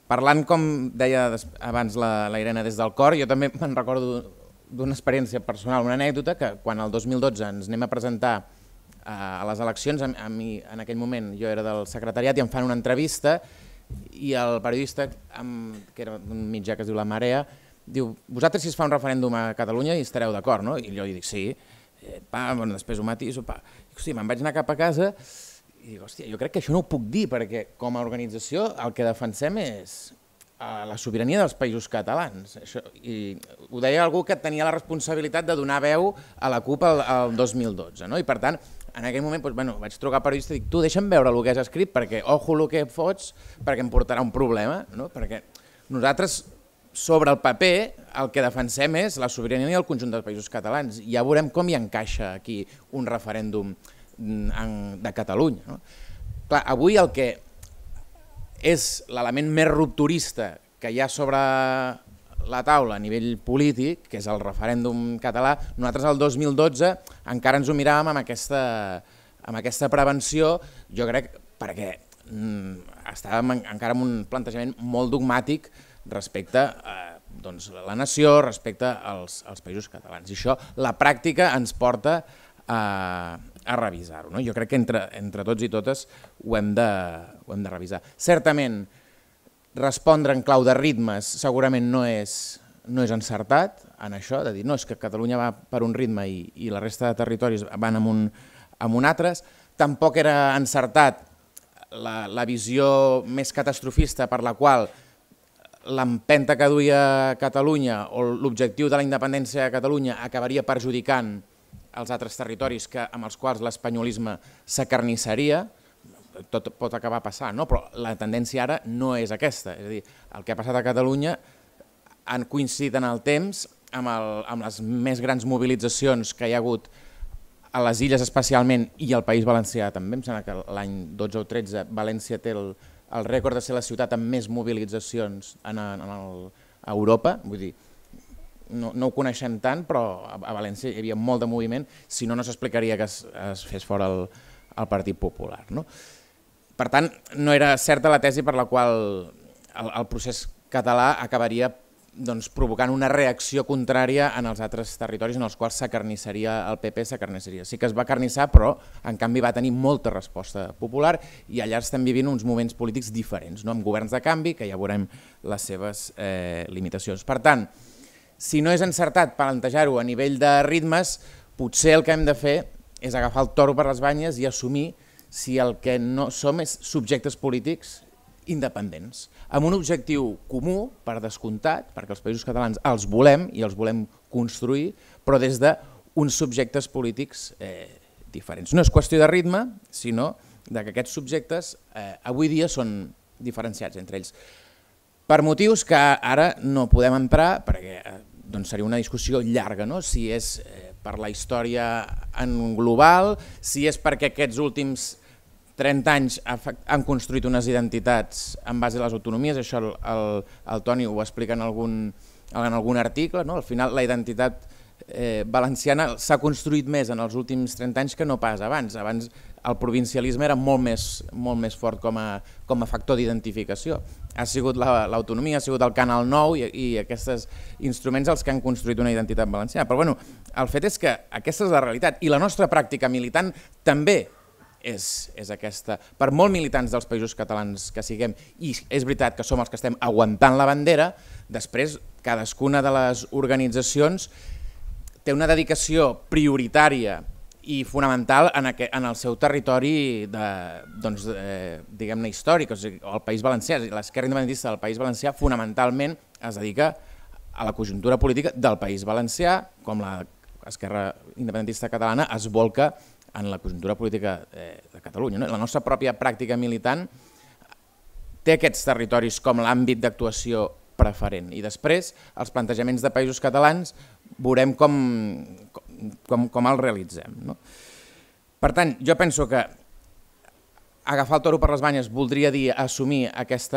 Parlant, com deia abans la, la Irene des del cor, jo també me'n recordo d'una experiència personal, una anècdota, que quan el 2012 ens anem a presentar a les eleccions, a, a mi en aquell moment jo era del secretariat i em fan una entrevista i el periodista, amb, que era un mitjà que es diu La Marea, diu, vosaltres si es fa un referèndum a Catalunya hi estareu d'acord, no? I jo li dic, sí, eh, pa, bueno, després ho matiso, pa. hosti, me'n vaig anar cap a casa i dic, hòstia, jo crec que això no ho puc dir perquè com a organització el que defensem és uh, la sobirania dels països catalans. Això, I ho deia algú que tenia la responsabilitat de donar veu a la CUP el, el 2012. No? I per tant, en aquell moment doncs, bueno, vaig trucar a periodista i dic, tu deixa'm veure el que has escrit perquè ojo el que fots perquè em portarà un problema, no? perquè nosaltres sobre el paper el que defensem és la sobirania del conjunt dels països catalans. Ja veurem com hi encaixa aquí un referèndum mm, de Catalunya. No? Clar, avui el que és l'element més rupturista que hi ha sobre la taula a nivell polític, que és el referèndum català, nosaltres el 2012 encara ens ho miràvem amb aquesta, amb aquesta prevenció, jo crec, perquè mm, estàvem encara en un plantejament molt dogmàtic respecte a doncs, la nació, respecte als, als països catalans. I això, la pràctica ens porta a, a revisar-ho. No? Jo crec que entre, entre tots i totes ho hem, de, ho hem de revisar. Certament, respondre en clau de ritmes segurament no és, no és encertat en això, de dir no, és que Catalunya va per un ritme i, i la resta de territoris van amb un, amb un altres. Tampoc era encertat la, la visió més catastrofista per la qual l'empenta que duia Catalunya o l'objectiu de la independència de Catalunya acabaria perjudicant els altres territoris que, amb els quals l'espanyolisme s'acarnissaria, tot pot acabar passant, no? però la tendència ara no és aquesta. És a dir, el que ha passat a Catalunya han coincidit en el temps amb, el, amb les més grans mobilitzacions que hi ha hagut a les illes especialment i al País Valencià també. Em sembla que l'any 12 o 13 València té el, el rècord de ser la ciutat amb més mobilitzacions en, en el, a Europa, vull dir, no, no ho coneixem tant, però a, a València hi havia molt de moviment, si no, no s'explicaria que es, es fes fora el, el Partit Popular. No? Per tant, no era certa la tesi per la qual el, el procés català acabaria doncs, provocant una reacció contrària en els altres territoris en els quals s'acarnissaria el PP, s'acarnissaria. Sí que es va carnissar, però en canvi va tenir molta resposta popular i allà estem vivint uns moments polítics diferents, no? amb governs de canvi, que ja veurem les seves eh, limitacions. Per tant, si no és encertat plantejar-ho a nivell de ritmes, potser el que hem de fer és agafar el toro per les banyes i assumir si el que no som és subjectes polítics independents, amb un objectiu comú, per descomptat, perquè els països catalans els volem i els volem construir, però des d'uns subjectes polítics eh, diferents. No és qüestió de ritme, sinó de que aquests subjectes eh, avui dia són diferenciats entre ells. Per motius que ara no podem entrar, perquè eh, doncs seria una discussió llarga, no? si és eh, per la història en global, si és perquè aquests últims 30 anys han construït unes identitats en base a les autonomies, això el, el, el Toni ho explica en algun, en algun article, no? al final la identitat eh, valenciana s'ha construït més en els últims 30 anys que no pas abans. Abans el provincialisme era molt més, molt més fort com a, com a factor d'identificació. Ha sigut l'autonomia, la, ha sigut el Canal 9 i, i aquests instruments els que han construït una identitat valenciana. Però bueno, el fet és que aquesta és la realitat i la nostra pràctica militant també és, és aquesta. Per molt militants dels països catalans que siguem, i és veritat que som els que estem aguantant la bandera, després cadascuna de les organitzacions té una dedicació prioritària i fonamental en, aquest, en el seu territori de, doncs, eh, diguem-ne històric, o sigui, el País Valencià. L'esquerra independentista del País Valencià fonamentalment es dedica a la conjuntura política del País Valencià, com l'esquerra independentista catalana es volca en la conjuntura política eh, de Catalunya. No? La nostra pròpia pràctica militant té aquests territoris com l'àmbit d'actuació preferent i després els plantejaments de països catalans veurem com, com, com el realitzem. No? Per tant, jo penso que agafar el toro per les banyes voldria dir assumir aquest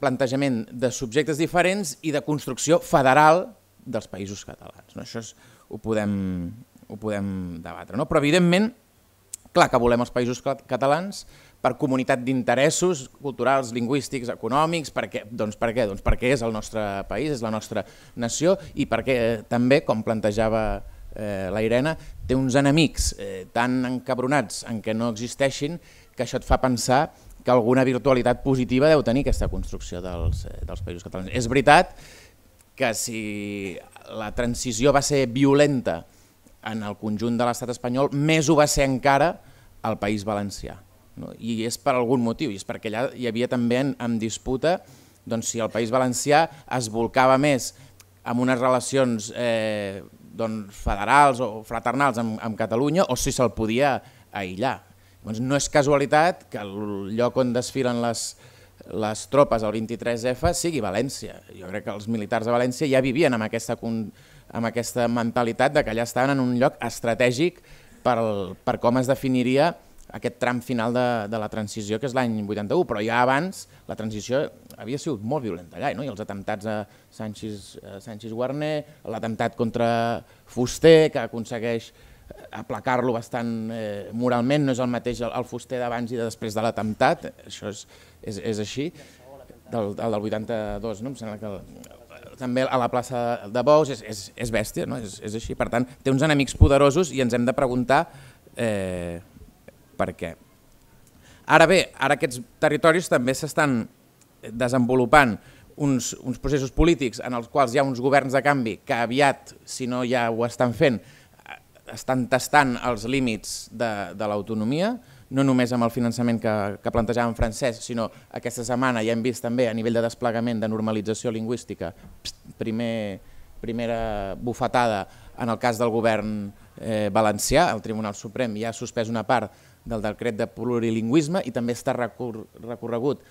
plantejament de subjectes diferents i de construcció federal dels països catalans. No? Això és, ho, podem, ho podem debatre. No? Però evidentment, clar que volem els països catalans per comunitat d'interessos culturals, lingüístics, econòmics, per què? Doncs per què? Doncs perquè és el nostre país, és la nostra nació i perquè també, com plantejava eh, la Irene, té uns enemics eh, tan encabronats en què no existeixin que això et fa pensar que alguna virtualitat positiva deu tenir aquesta construcció dels, eh, dels països catalans. És veritat que si la transició va ser violenta en el conjunt de l'estat espanyol, més ho va ser encara al País Valencià. No? I és per algun motiu, i és perquè allà hi havia també en, en disputa doncs, si el País Valencià es volcava més amb unes relacions eh, doncs, federals o fraternals amb, amb Catalunya o si se'l podia aïllar. Doncs no és casualitat que el lloc on desfilen les, les tropes al 23F sigui València. Jo crec que els militars de València ja vivien amb aquesta, amb aquesta mentalitat de que allà estaven en un lloc estratègic per, per com es definiria aquest tram final de, de la transició, que és l'any 81, però ja abans la transició havia sigut molt violenta allà, no? i els atemptats a Sánchez, a Sánchez l'atemptat contra Fuster, que aconsegueix aplacar-lo bastant eh, moralment, no és el mateix el, el Fuster d'abans i de després de l'atemptat, això és, és, és així, del, el del 82, no? em sembla que el, també a la plaça de Bous és, és, és bèstia, no? és, és així, per tant té uns enemics poderosos i ens hem de preguntar eh, per què. Ara bé, ara aquests territoris també s'estan desenvolupant uns, uns processos polítics en els quals hi ha uns governs de canvi que aviat, si no ja ho estan fent, estan tastant els límits de, de l'autonomia, no només amb el finançament que, que plantejava en francès, sinó aquesta setmana ja hem vist també a nivell de desplegament de normalització lingüística, primer, primera bufetada en el cas del govern eh, valencià, el Tribunal Suprem ja ha suspès una part del decret de plurilingüisme i també està recor recorregut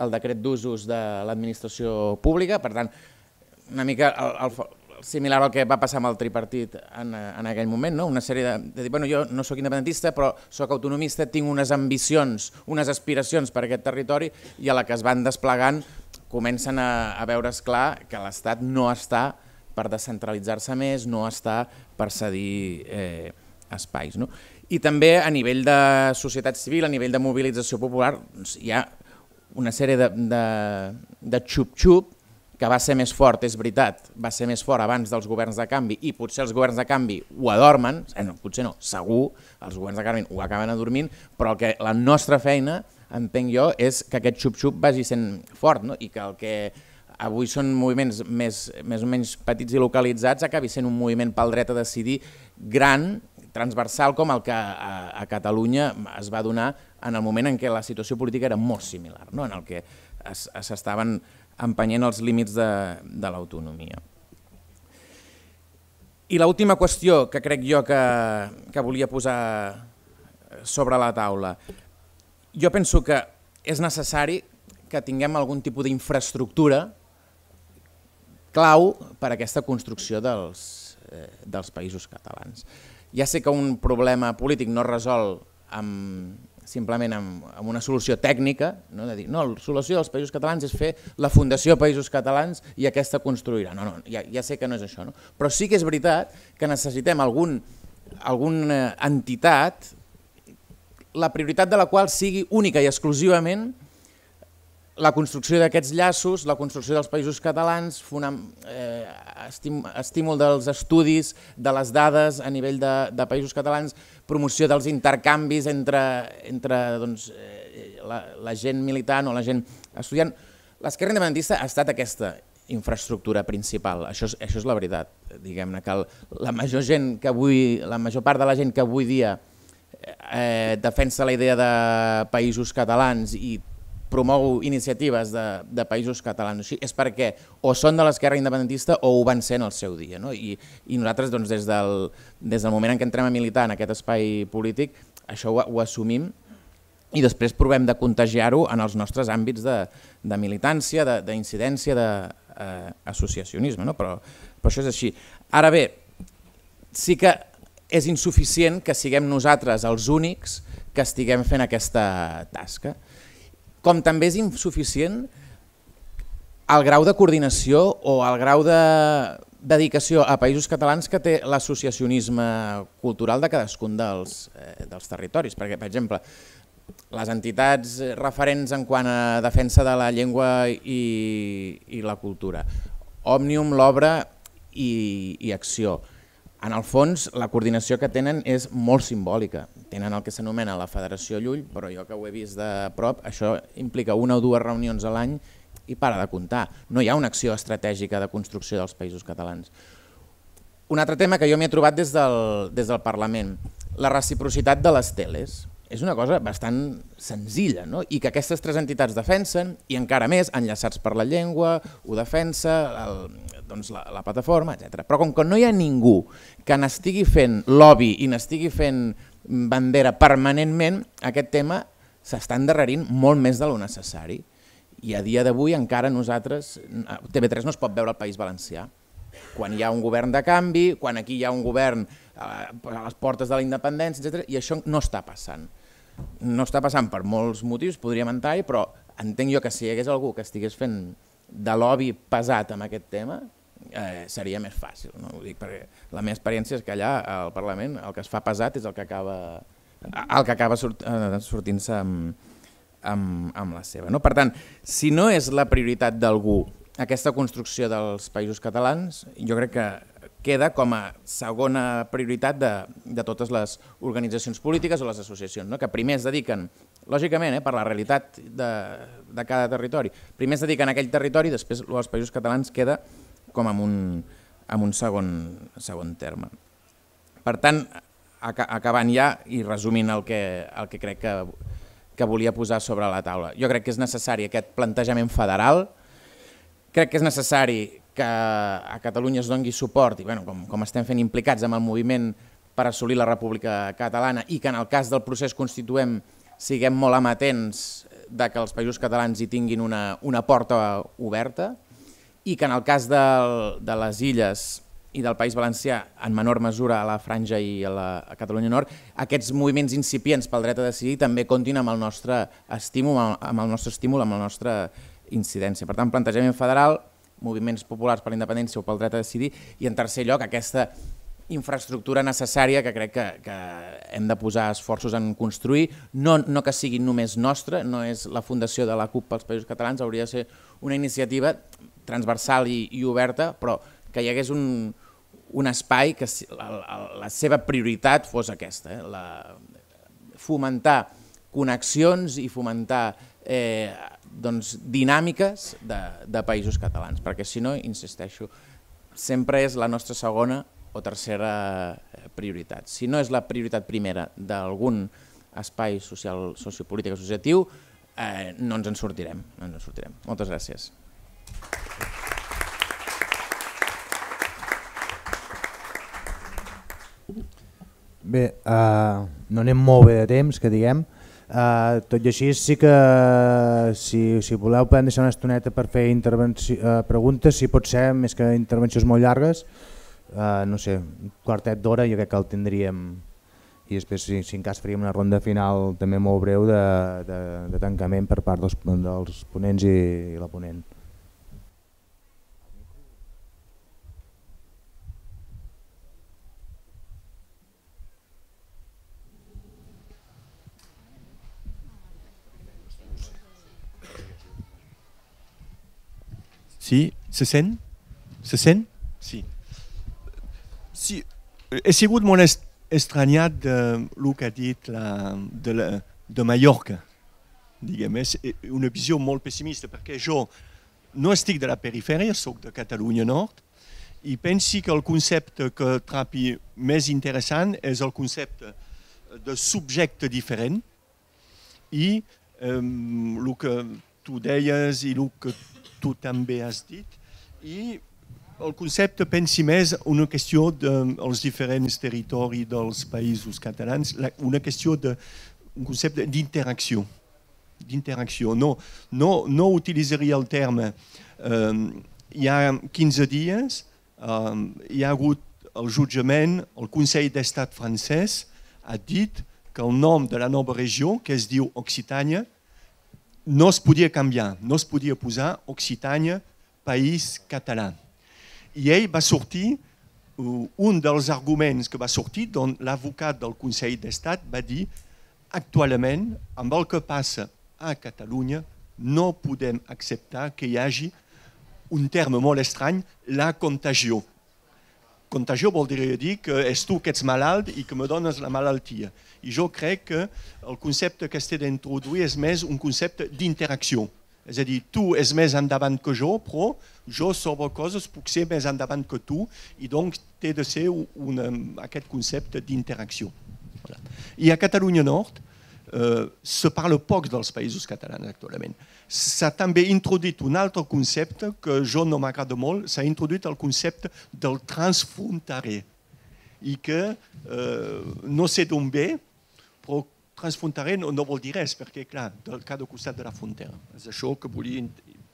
el decret d'usos de l'administració pública, per tant, una mica el, el, similar al que va passar amb el tripartit en, en aquell moment, no? una sèrie de, de dir, bueno, jo no sóc independentista, però sóc autonomista, tinc unes ambicions, unes aspiracions per aquest territori i a la que es van desplegant comencen a, a veure's clar que l'Estat no està per descentralitzar-se més, no està per cedir eh, espais. No? I també a nivell de societat civil, a nivell de mobilització popular, doncs, hi ha una sèrie de xup-xup que va ser més fort, és veritat, va ser més fort abans dels governs de canvi i potser els governs de canvi ho adormen, eh, no, potser no, segur, els governs de canvi ho acaben adormint, però que la nostra feina, entenc jo, és que aquest xup-xup vagi sent fort no? i que el que avui són moviments més, més o menys petits i localitzats acabi sent un moviment pel dret a decidir gran transversal com el que a, a Catalunya es va donar en el moment en què la situació política era molt similar, no? en el que s'estaven empenyent els límits de, de l'autonomia. I l'última qüestió que crec jo que, que volia posar sobre la taula. Jo penso que és necessari que tinguem algun tipus d'infraestructura clau per a aquesta construcció dels, eh, dels països catalans ja sé que un problema polític no es resol amb, simplement amb, amb una solució tècnica, no? de dir, no, la solució dels països catalans és fer la Fundació Països Catalans i aquesta construirà. No, no, ja, ja sé que no és això, no? però sí que és veritat que necessitem algun, alguna entitat la prioritat de la qual sigui única i exclusivament la construcció d'aquests llaços, la construcció dels països catalans, fonam, eh, estímul dels estudis, de les dades a nivell de, de països catalans, promoció dels intercanvis entre, entre doncs, eh, la, la gent militant o la gent estudiant. L'esquerra independentista ha estat aquesta infraestructura principal. Això és, això és la veritat. Diguem-ne que el, la major gent que avui, la major part de la gent que avui dia eh, defensa la idea de països catalans i promou iniciatives de, de països catalans així, és perquè o són de l'esquerra independentista o ho van ser en el seu dia. No? I, i nosaltres doncs, des, del, des del moment en què entrem a militar en aquest espai polític això ho, ho assumim i després provem de contagiar-ho en els nostres àmbits de, de militància, d'incidència, d'associacionisme, eh, no? però, però això és així. Ara bé, sí que és insuficient que siguem nosaltres els únics que estiguem fent aquesta tasca. Com també és insuficient el grau de coordinació o el grau de dedicació a països catalans que té l'associacionisme cultural de cadascun dels, eh, dels territoris. Perquè, per exemple, les entitats referents en quant a defensa de la llengua i, i la cultura, Òmnium, l'obra i, i Acció. En el fons, la coordinació que tenen és molt simbòlica. Tenen el que s'anomena la Federació Llull, però jo que ho he vist de prop, això implica una o dues reunions a l'any i para de comptar. No hi ha una acció estratègica de construcció dels països catalans. Un altre tema que jo m'he trobat des del, des del Parlament, la reciprocitat de les teles és una cosa bastant senzilla no? i que aquestes tres entitats defensen i encara més enllaçats per la llengua, ho defensa el, doncs la, la plataforma, etc. Però com que no hi ha ningú que n'estigui fent lobby i n'estigui fent bandera permanentment, aquest tema s'està endarrerint molt més de lo necessari. I a dia d'avui encara nosaltres, TV3 no es pot veure al País Valencià. Quan hi ha un govern de canvi, quan aquí hi ha un govern eh, a les portes de la independència, etc. i això no està passant no està passant per molts motius, podríem entrar-hi, però entenc jo que si hi hagués algú que estigués fent de lobby pesat amb aquest tema, eh, seria més fàcil. No? Ho dic perquè la meva experiència és que allà al Parlament el que es fa pesat és el que acaba, el que acaba sort, eh, sortint-se amb, amb, amb la seva. No? Per tant, si no és la prioritat d'algú aquesta construcció dels països catalans, jo crec que queda com a segona prioritat de, de totes les organitzacions polítiques o les associacions, no? que primer es dediquen, lògicament, eh, per la realitat de, de cada territori, primer es dediquen a aquell territori i després els països catalans queda com en un, en un segon, segon terme. Per tant, acabant ja i resumint el que, el que crec que, que volia posar sobre la taula, jo crec que és necessari aquest plantejament federal, crec que és necessari que a Catalunya es dongui suport, i bueno, com, com estem fent implicats amb el moviment per assolir la República Catalana i que en el cas del procés constituent siguem molt amatents de que els països catalans hi tinguin una, una porta oberta i que en el cas del, de les illes i del País Valencià, en menor mesura a la Franja i a la a Catalunya Nord, aquests moviments incipients pel dret a decidir també comptin amb el nostre estímul, amb el nostre estímul, amb la nostra incidència. Per tant, plantejament federal, moviments populars per la independència o pel dret a decidir, i en tercer lloc aquesta infraestructura necessària que crec que, que hem de posar esforços en construir, no, no que sigui només nostra, no és la fundació de la CUP pels Països Catalans, hauria de ser una iniciativa transversal i, i oberta, però que hi hagués un, un espai que la, la, la seva prioritat fos aquesta, eh? la, fomentar connexions i fomentar eh, doncs, dinàmiques de, de països catalans, perquè si no, insisteixo, sempre és la nostra segona o tercera eh, prioritat. Si no és la prioritat primera d'algun espai social, sociopolític associatiu, eh, no ens en sortirem. No ens en sortirem. Moltes gràcies. Bé, uh, no anem molt bé de temps, que diguem. Uh, tot i així sí que si, si voleu podem deixar una estoneta per fer uh, preguntes, si pot ser, més que intervencions molt llargues, uh, no sé, un quartet d'hora jo crec que el tindríem i després si, si en cas faríem una ronda final també molt breu de, de, de tancament per part dels, dels ponents i, i la ponent. Sí, se sent? Se sent? Sí. sí. He sigut molt estranyat de el que ha dit la, de, la, de Mallorca. Diguem, és una visió molt pessimista perquè jo no estic de la perifèria, sóc de Catalunya Nord, i pensi que el concepte que trapi més interessant és el concepte de subjecte diferent i eh, el que tu deies i el que tu també has dit i el concepte pensi més una qüestió dels diferents territoris dels països catalans, una qüestió de un concepte d'interacció d'interacció. No, no, no utilitzaria el terme eh, hi ha 15 dies eh, hi ha hagut el jutjament, el Consell d'Estat francès ha dit que el nom de la nova regió, que es diu Occitània, no es podia canviar, no es podia posar Occitània, país català. I ell va sortir, un dels arguments que va sortir, on l'advocat del Consell d'Estat va dir actualment, amb el que passa a Catalunya, no podem acceptar que hi hagi un terme molt estrany, la contagió. Contagió vol dir que és tu que ets malalt i que me dones la malaltia. I jo crec que el concepte que estic d'introduir és més un concepte d'interacció. És a dir, tu és més endavant que jo, però jo sobre coses puc ser més endavant que tu i doncs té de ser una, aquest concepte d'interacció. I a Catalunya Nord eh, se parla poc dels països catalans actualment. S'ha també introduït un altre concepte que jo no m'agrada molt, s'ha introduït el concepte del transfronterer i que eh, no sé d'on ve, però transfronterer no, no vol dir res, perquè, clar, del cada costat de la frontera. És això que volia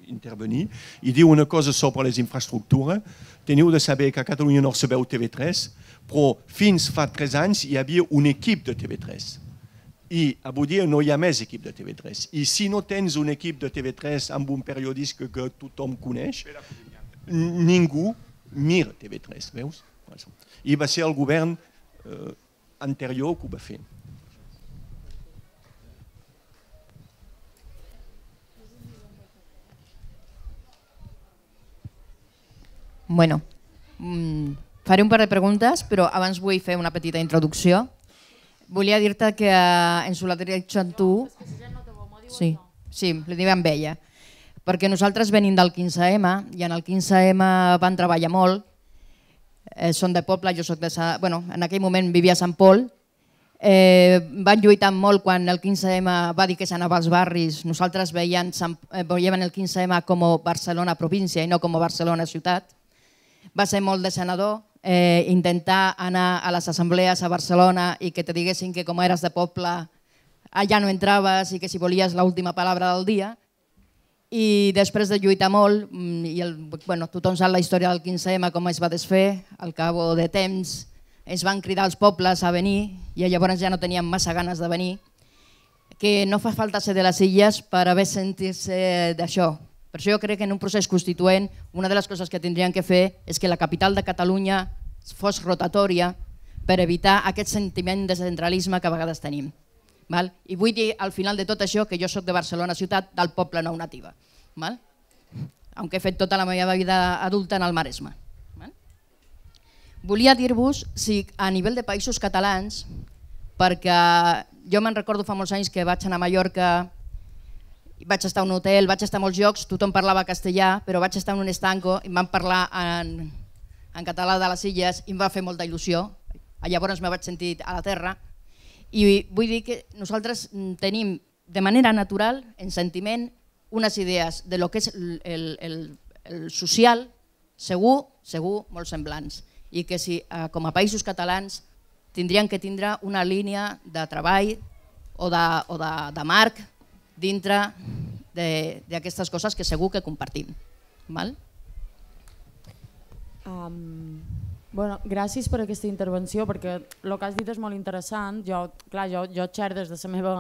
intervenir. I diu una cosa sobre les infraestructures. Teniu de saber que a Catalunya Nord se veu TV3, però fins fa tres anys hi havia un equip de TV3 i avui dia no hi ha més equip de TV3. I si no tens un equip de TV3 amb un periodista que tothom coneix, ningú mira TV3, veus? I va ser el govern eh, anterior que ho va fer. Bueno, mm, faré un par de preguntes, però abans vull fer una petita introducció Volia dir-te que en Solateria tu... Sí, sí, li diuen amb ella. Perquè nosaltres venim del 15M i en el 15M van treballar molt. Eh, són de poble, jo soc de... Sa... Bueno, en aquell moment vivia a Sant Pol. Eh, van lluitar molt quan el 15M va dir que s'anava als barris. Nosaltres veiem, eh, veiem el 15M com Barcelona província i no com Barcelona ciutat. Va ser molt de senador, eh, intentar anar a les assemblees a Barcelona i que te diguessin que com eres de poble allà no entraves i que si volies l'última paraula del dia. I després de lluitar molt, mm, i el, bueno, tothom sap la història del 15M, com es va desfer, al cap de temps ens van cridar als pobles a venir i llavors ja no teníem massa ganes de venir, que no fa falta ser de les illes per haver sentir-se d'això, per això jo crec que en un procés constituent una de les coses que tindrien que fer és que la capital de Catalunya fos rotatòria per evitar aquest sentiment de centralisme que a vegades tenim. Val? I vull dir al final de tot això que jo sóc de Barcelona ciutat del poble nou nativa. Val? Aunque he fet tota la meva vida adulta en el Maresme. Val? Volia dir-vos si a nivell de països catalans, perquè jo me'n recordo fa molts anys que vaig anar a Mallorca vaig estar a un hotel, vaig estar a molts llocs, tothom parlava castellà, però vaig estar en un estanco i em van parlar en, en català de les illes i em va fer molta il·lusió. Llavors me vaig sentir a la terra i vull dir que nosaltres tenim de manera natural, en sentiment, unes idees de lo que és el, el, el, el social, segur, segur, molt semblants. I que si, eh, com a països catalans, tindrien que tindre una línia de treball o de, o de, de marc dintre d'aquestes coses que segur que compartim. Val? Um, bueno, gràcies per aquesta intervenció, perquè el que has dit és molt interessant. Jo, clar, jo, jo xer des de la meva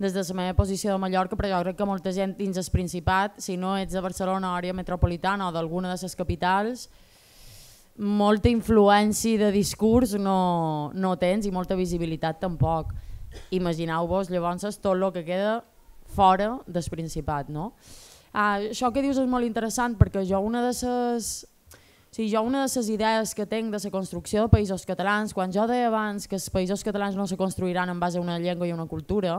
des de la meva posició de Mallorca, però jo crec que molta gent dins el Principat, si no ets de Barcelona, àrea metropolitana o d'alguna de les capitals, molta influència de discurs no, no tens i molta visibilitat tampoc. Imagineu-vos llavors tot el que queda fora del Principat. No? Ah, això que dius és molt interessant perquè jo una de les Sí, jo una de les idees que tinc de la construcció de països catalans, quan jo deia abans que els països catalans no se construiran en base a una llengua i una cultura,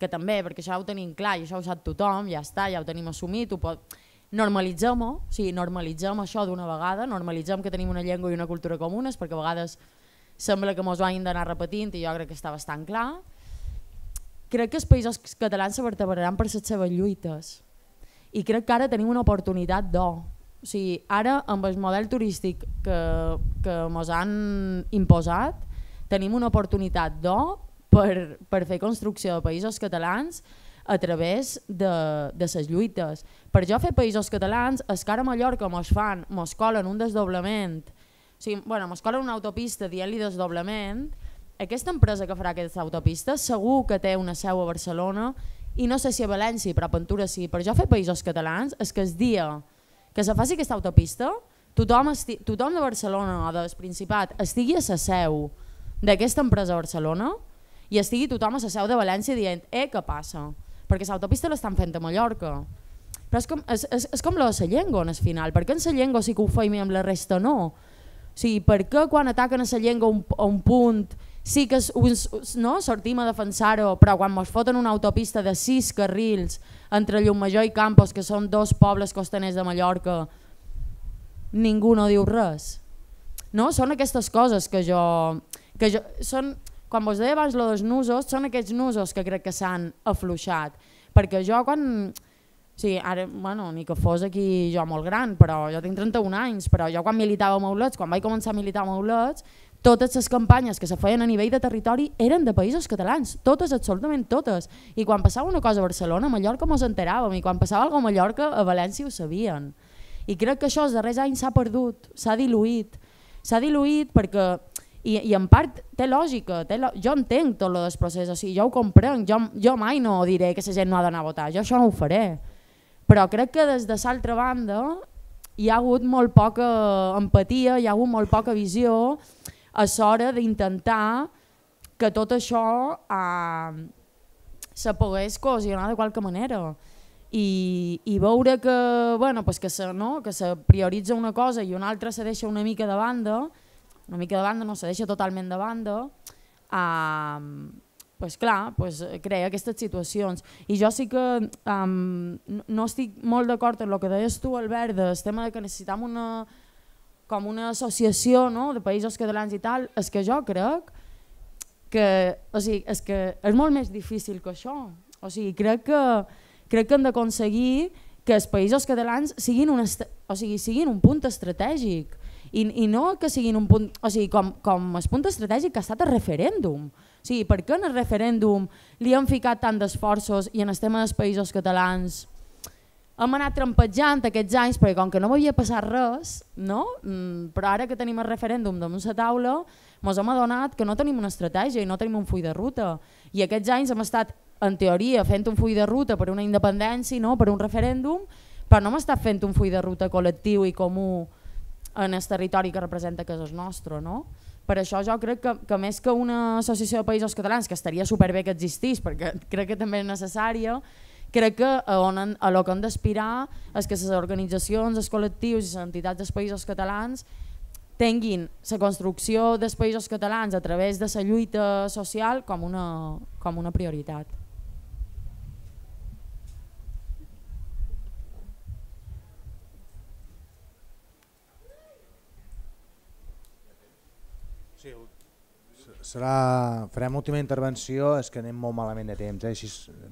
que també, perquè això ho tenim clar i això ho sap tothom, ja està, ja ho tenim assumit, ho pot... normalitzem-ho, o sigui, normalitzem això d'una vegada, normalitzem que tenim una llengua i una cultura comunes, perquè a vegades sembla que mos ho hagin d'anar repetint i jo crec que està bastant clar. Crec que els països catalans se vertebraran per les seves lluites i crec que ara tenim una oportunitat d'or. O sigui, ara amb el model turístic que, que ens han imposat tenim una oportunitat d'or per, per fer construcció de països catalans a través de, de les lluites. Per jo fer països catalans, és que ara a Mallorca fan, mos colen un desdoblament, o sigui, bueno, mos colen una autopista dient-li desdoblament, aquesta empresa que farà aquesta autopista segur que té una seu a Barcelona i no sé si a València, però a Pentura sí. Per jo fer països catalans és que el dia que se faci aquesta autopista, tothom, esti, tothom de Barcelona o del Principat estigui a la seu d'aquesta empresa a Barcelona i estigui tothom a la seu de València dient eh, què passa? perquè l'autopista l'estan fent a Mallorca. Però és com, és, és, és com la de la llengua en el final, per què en la llengua sí que ho feim i amb la resta no? O sigui, per què quan ataquen a la llengua un, un punt sí que uns, no, sortim a defensar-ho, però quan ens foten una autopista de sis carrils entre Llumajor i Campos, que són dos pobles costaners de Mallorca, ningú no diu res. No? Són aquestes coses que jo... Que jo són, quan vos deia abans lo dels nusos, són aquests nusos que crec que s'han afluixat. Perquè jo quan... Sí, ara, bueno, ni que fos aquí jo molt gran, però jo tinc 31 anys, però jo quan militava a Maulets, quan vaig començar a militar a Maulets, totes les campanyes que se feien a nivell de territori eren de països catalans, totes, absolutament totes. I quan passava una cosa a Barcelona, a Mallorca mos enteràvem, i quan passava alguna a Mallorca, a València ho sabien. I crec que això els darrers anys s'ha perdut, s'ha diluït. S'ha diluït perquè i, i en part té lògica, té lo... jo entenc tot el procés, o sigui, jo ho comprenc, jo, jo mai no diré que la gent no ha d'anar a votar, jo això no ho faré, però crec que des de l'altra banda hi ha hagut molt poca empatia, hi ha hagut molt poca visió a l'hora d'intentar que tot això eh, se pogués cohesionar de qualque manera. I, i veure que, bueno, pues que, se, no, que se prioritza una cosa i una altra se deixa una mica de banda, una mica de banda, no se deixa totalment de banda, um, pues clar, pues crea aquestes situacions. I jo sí que um, no estic molt d'acord en el que deies tu, Albert, del tema de que necessitam una, com una associació no, de països catalans i tal, és que jo crec que, o sigui, és que és molt més difícil que això. O sigui, crec que, crec que hem d'aconseguir que els països catalans siguin un, o sigui, siguin un punt estratègic i, i no que siguin un punt, o sigui, com, com el punt estratègic que ha estat el referèndum. O sigui, per què en el referèndum li han ficat tant d'esforços i en el tema dels països catalans hem anat trampejant aquests anys perquè com que no m'havia passat res, no? Mm, però ara que tenim el referèndum damunt la taula, ens hem adonat que no tenim una estratègia i no tenim un full de ruta. I aquests anys hem estat, en teoria, fent un full de ruta per una independència, no? per un referèndum, però no hem estat fent un full de ruta col·lectiu i comú en el territori que representa que és el nostre. No? Per això jo crec que, que més que una associació de països catalans, que estaria superbé que existís, perquè crec que també és necessària, crec que a, on, a lo que han d'aspirar és que les organitzacions, els col·lectius i les entitats dels països catalans tinguin la construcció dels països catalans a través de la lluita social com una, com una prioritat. Serà, farem l'última intervenció, és que anem molt malament de temps, eh?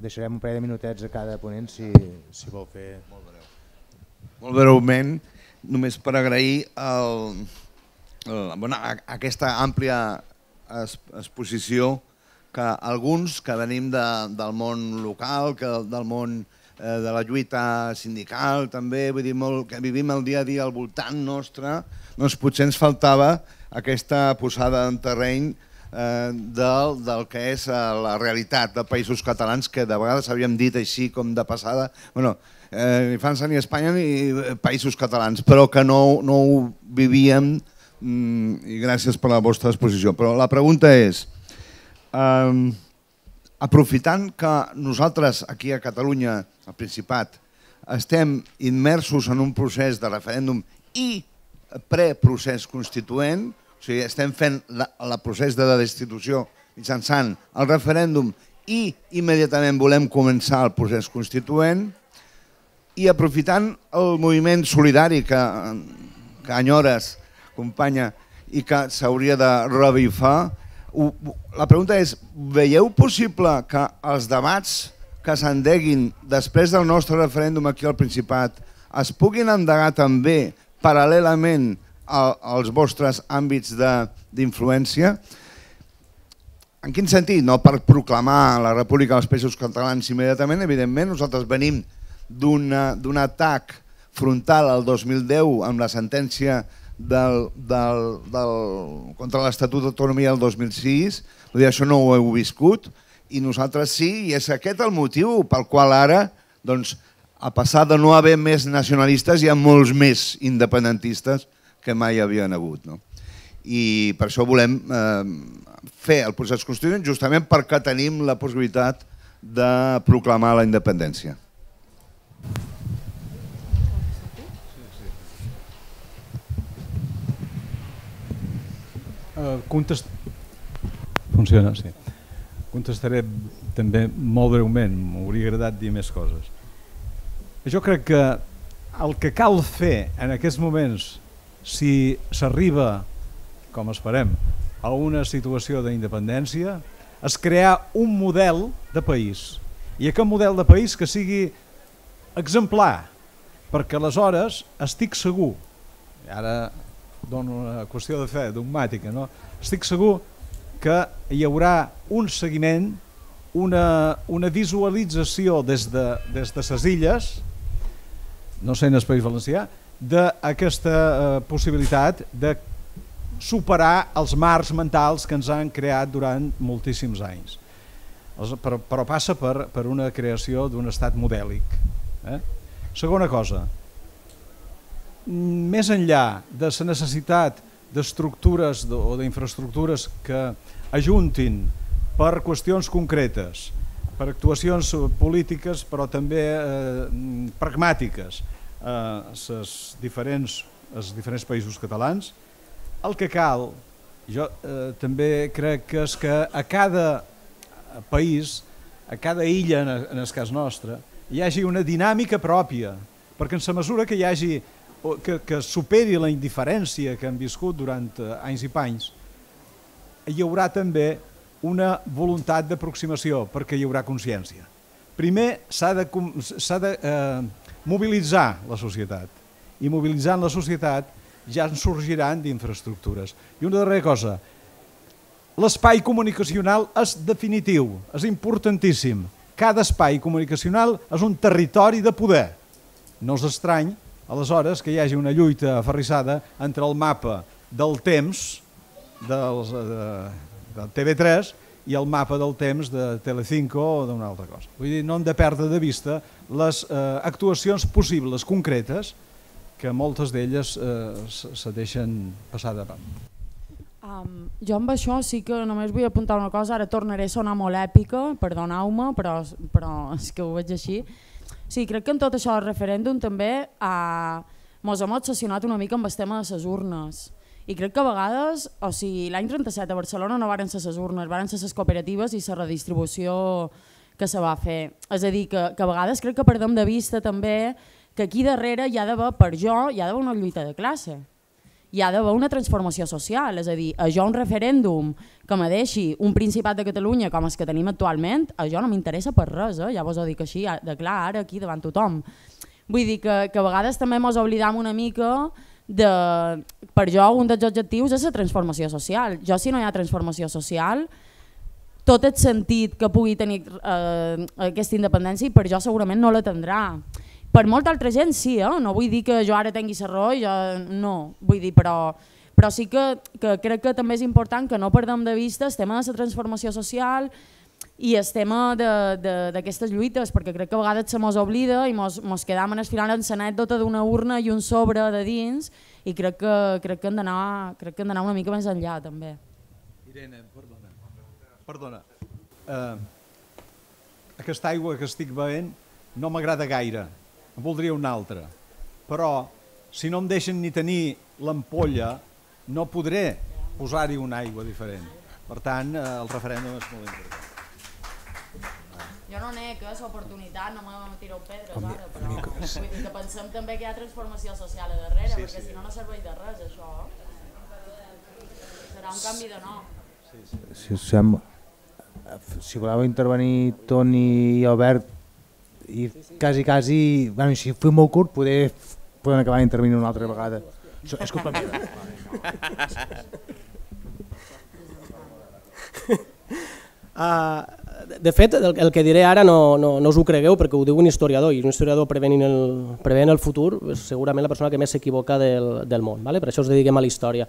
Deixarem un parell de minutets a cada ponent si, si vol fer... Molt breu. Molt breument, només per agrair el, el, bueno, aquesta àmplia exposició que alguns que venim de, del món local, que del món eh, de la lluita sindical també, vull dir, molt, que vivim el dia a dia al voltant nostre, doncs potser ens faltava aquesta posada en terreny eh, del, del que és eh, la realitat de països catalans que de vegades havíem dit així com de passada, bueno, eh, ni França ni Espanya ni eh, països catalans, però que no, no ho vivíem mm, i gràcies per la vostra exposició. Però la pregunta és, eh, aprofitant que nosaltres aquí a Catalunya, al Principat, estem immersos en un procés de referèndum i preprocés constituent, o sigui, estem fent el procés de la destitució mitjançant el referèndum i immediatament volem començar el procés constituent. i aprofitant el moviment solidari que, que enyores, companya, i que s'hauria de revifar, la pregunta és, veieu possible que els debats que s'endeguin després del nostre referèndum aquí al Principat es puguin endegar també paral·lelament als vostres àmbits d'influència? En quin sentit? No per proclamar la República dels Països Catalans immediatament, evidentment, nosaltres venim d'un atac frontal al 2010 amb la sentència del, del, del, contra l'Estatut d'Autonomia del 2006, vull dir, això no ho heu viscut, i nosaltres sí, i és aquest el motiu pel qual ara, doncs, a passar de no haver més nacionalistes, hi ha molts més independentistes que mai havien hagut. No? I per això volem eh, fer el procés constituent justament perquè tenim la possibilitat de proclamar la independència. Uh, contest... Funciona, sí. Contestaré també molt breument, m'hauria agradat dir més coses. Jo crec que el que cal fer en aquests moments, si s'arriba, com esperem, a una situació d'independència, és crear un model de país. I aquest model de país que sigui exemplar, perquè aleshores estic segur, ara dono una qüestió de fe dogmàtica, no? estic segur que hi haurà un seguiment, una, una visualització des de, des de ses illes, no sé en el País Valencià, d'aquesta eh, possibilitat de superar els marcs mentals que ens han creat durant moltíssims anys. Però, però passa per, per una creació d'un estat modèlic Eh? Segona cosa, més enllà de la necessitat d'estructures o d'infraestructures que ajuntin per qüestions concretes, per actuacions polítiques però també eh, pragmàtiques eh, diferents, els diferents països catalans, el que cal, jo eh, també crec que és que a cada país, a cada illa en, en el cas nostre, hi hagi una dinàmica pròpia, perquè en la mesura que hi hagi que, que superi la indiferència que han viscut durant eh, anys i panys, hi haurà també una voluntat d'aproximació, perquè hi haurà consciència. Primer s'ha de, de eh, mobilitzar la societat, i mobilitzant la societat ja en sorgiran d'infraestructures. I una darrera cosa, l'espai comunicacional és definitiu, és importantíssim, cada espai comunicacional és un territori de poder. No és estrany, aleshores, que hi hagi una lluita aferrissada entre el mapa del temps dels, de, de TV3 i el mapa del temps de Telecinco o d'una altra cosa. Vull dir, no hem de perdre de vista les eh, actuacions possibles, concretes, que moltes d'elles eh, se deixen passar davant. Um, jo amb això sí que només vull apuntar una cosa, ara tornaré a sonar molt èpica, perdoneu-me, però, però és que ho veig així. Sí, crec que en tot això del referèndum també uh, mos hem obsessionat una mica amb el tema de les urnes. I crec que a vegades, o sigui, l'any 37 a Barcelona no varen ser les urnes, varen ser les cooperatives i la redistribució que se va fer. És a dir, que, que a vegades crec que perdem de vista també que aquí darrere hi ha d'haver, per jo, hi ha d'haver una lluita de classe hi ha d'haver una transformació social, és a dir, a jo un referèndum que me deixi un Principat de Catalunya com els que tenim actualment, a jo no m'interessa per res, eh? ja vos ho dic així, de clar, ara aquí davant tothom. Vull dir que, que a vegades també ens oblidam una mica de, per jo un dels objectius és la transformació social. Jo si no hi ha transformació social, tot el sentit que pugui tenir eh, aquesta independència per jo segurament no la tindrà per molta altra gent sí, eh? no vull dir que jo ara tingui la raó, jo no, vull dir, però, però sí que, que crec que també és important que no perdem de vista el tema de la transformació social i el tema d'aquestes lluites, perquè crec que a vegades se mos oblida i mos, mos quedam en el final en l'anècdota d'una urna i un sobre de dins i crec que, crec que hem d'anar una mica més enllà també. Irene, perdona. Perdona. Uh, aquesta aigua que estic veient no m'agrada gaire en voldria una altra. Però, si no em deixen ni tenir l'ampolla, no podré posar-hi una aigua diferent. Per tant, eh, el referèndum és molt important. Jo no n'he que l'oportunitat, no m'hem tirat pedres ara, però vull dir que pensem també que hi ha transformació social a darrere, sí, perquè sí. si no no serveix de res això. Serà un canvi de no. Si us sembla, si voleu intervenir Toni i Albert i quasi, quasi, bueno, si fem molt curt, poder, podem acabar d'intervenir una altra vegada. Això és culpa meva. Uh, de fet, el, el que diré ara no, no, no us ho cregueu perquè ho diu un historiador i un historiador prevenint el, prevenint el futur és segurament la persona que més s'equivoca del, del món, vale? per això us dediquem a la història.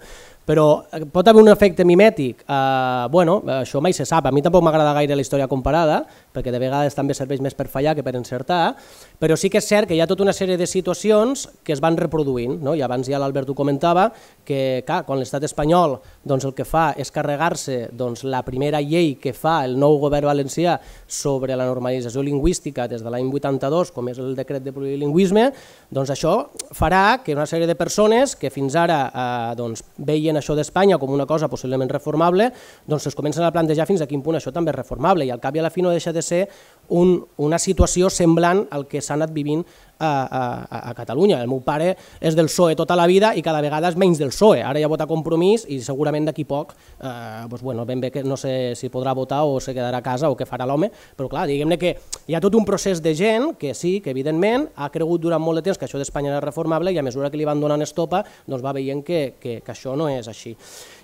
Però eh, pot haver un efecte mimètic? Uh, bueno, això mai se sap, a mi tampoc m'agrada gaire la història comparada, perquè de vegades també serveix més per fallar que per encertar, però sí que és cert que hi ha tota una sèrie de situacions que es van reproduint, no? i abans ja l'Albert ho comentava, que clar, quan l'estat espanyol doncs, el que fa és carregar-se doncs, la primera llei que fa el nou govern valencià sobre la normalització lingüística des de l'any 82, com és el decret de plurilingüisme, doncs això farà que una sèrie de persones que fins ara eh, doncs, veien això d'Espanya com una cosa possiblement reformable, doncs es comencen a plantejar fins a quin punt això també és reformable i al cap i a la fi no deixa de ser un, una situació semblant al que s'ha anat vivint a, a, a Catalunya. El meu pare és del PSOE tota la vida i cada vegada és menys del PSOE. Ara ja vota compromís i segurament d'aquí poc, eh, doncs bueno, ben bé que no sé si podrà votar o se quedarà a casa o què farà l'home, però clar, diguem-ne que hi ha tot un procés de gent que sí, que evidentment ha cregut durant molt de temps que això d'Espanya era reformable i a mesura que li van donant estopa doncs va veient que, que, que això no és així.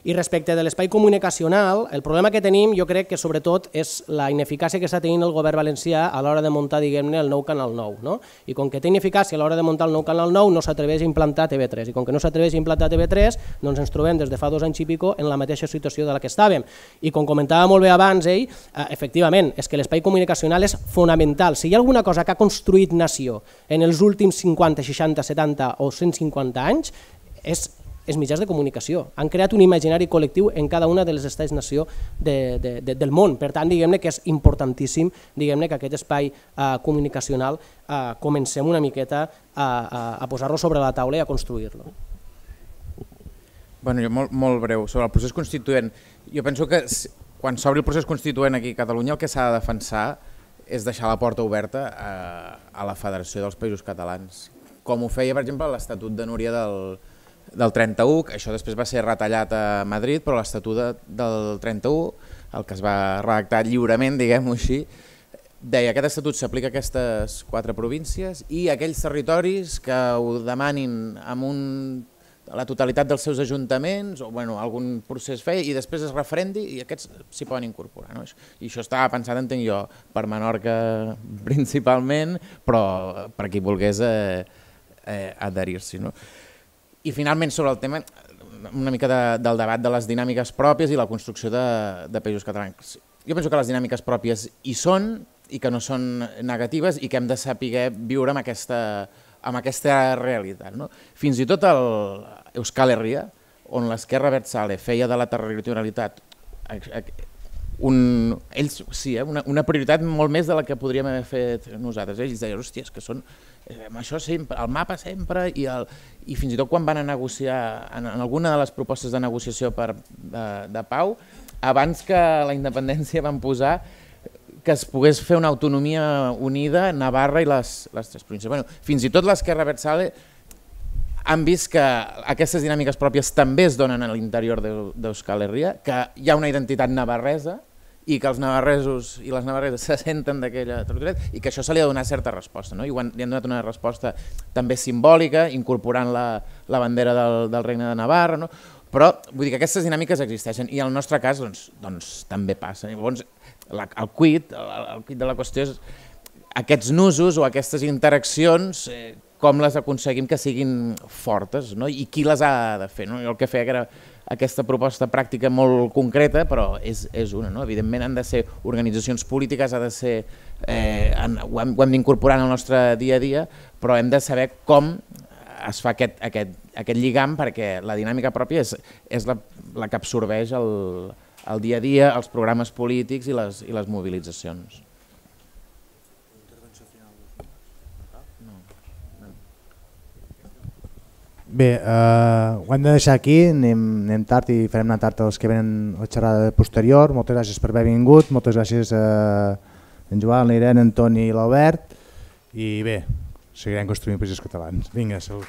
I respecte de l'espai comunicacional, el problema que tenim jo crec que sobretot és la ineficàcia que està tenint el govern valencià a l'hora de muntar diguem-ne el nou Canal 9. No? I com que té ineficàcia a l'hora de muntar el nou Canal 9 no s'atreveix a implantar TV3 i com que no s'atreveix a implantar TV3 doncs ens trobem des de fa dos anys i pico en la mateixa situació de la que estàvem. I com comentava molt bé abans ell, eh, efectivament, és que l'espai comunicacional és fonamental. Si hi ha alguna cosa que ha construït nació en els últims 50, 60, 70 o 150 anys és els mitjans de comunicació. Han creat un imaginari col·lectiu en cada una de les estats-nació de, de, de, del món. Per tant, diguem-ne que és importantíssim diguem-ne que aquest espai eh, comunicacional eh, comencem una miqueta a, a, a posar-lo sobre la taula i a construir-lo. Bueno, jo molt, molt breu. Sobre el procés constituent, jo penso que quan s'obri el procés constituent aquí a Catalunya el que s'ha de defensar és deixar la porta oberta a, a la Federació dels Països Catalans, com ho feia, per exemple, l'Estatut de Núria del, del 31, això després va ser retallat a Madrid, però l'Estatut de, del 31, el que es va redactar lliurement, diguem-ho així, deia que aquest estatut s'aplica a aquestes quatre províncies i aquells territoris que ho demanin amb un, la totalitat dels seus ajuntaments o bueno, algun procés feia i després es referendi i aquests s'hi poden incorporar. No? I això estava pensat, entenc jo, per Menorca principalment, però per qui volgués eh, eh, adherir-s'hi. No? I finalment sobre el tema una mica de, del debat de les dinàmiques pròpies i la construcció de, de països catalans. Jo penso que les dinàmiques pròpies hi són i que no són negatives i que hem de saber viure amb aquesta, amb aquesta realitat. No? Fins i tot el Euskal Herria, on l'esquerra Bertzale feia de la territorialitat un, ells sí, eh, una, una prioritat molt més de la que podríem haver fet nosaltres. Ells deien, hòstia, que són eh, això sempre, el mapa sempre i, el, i fins i tot quan van a negociar en, en alguna de les propostes de negociació per, de, de pau, abans que la independència van posar que es pogués fer una autonomia unida Navarra i les, les tres províncies. Bueno, fins i tot l'esquerra Bersale han vist que aquestes dinàmiques pròpies també es donen a l'interior d'Euskal Herria, que hi ha una identitat navarresa i que els navarresos i les navarreses se senten d'aquella territorialitat i que això se li ha donat certa resposta. No? I han, li han donat una resposta també simbòlica, incorporant la, la bandera del, del regne de Navarra, no? però vull dir que aquestes dinàmiques existeixen i en el nostre cas doncs, doncs, també passa. Llavors, la, el quid, el, el quid de la qüestió és aquests nusos o aquestes interaccions eh, com les aconseguim que siguin fortes no? i qui les ha de fer. No? Jo el que feia que era aquesta proposta pràctica molt concreta, però és, és una. No? Evidentment han de ser organitzacions polítiques, ha de ser, eh, han, ho hem, hem d'incorporar en el nostre dia a dia, però hem de saber com es fa aquest, aquest, aquest lligam perquè la dinàmica pròpia és, és la, la que absorbeix el, el dia a dia, els programes polítics i les, i les mobilitzacions. Bé, uh, ho hem de deixar aquí, anem, anem tard i farem anar tard els que venen la xerrada posterior. Moltes gràcies per haver vingut, moltes gràcies a en Joan, l'Irene, en Toni i l'Albert, i bé, seguirem construint països catalans. Vinga, salut.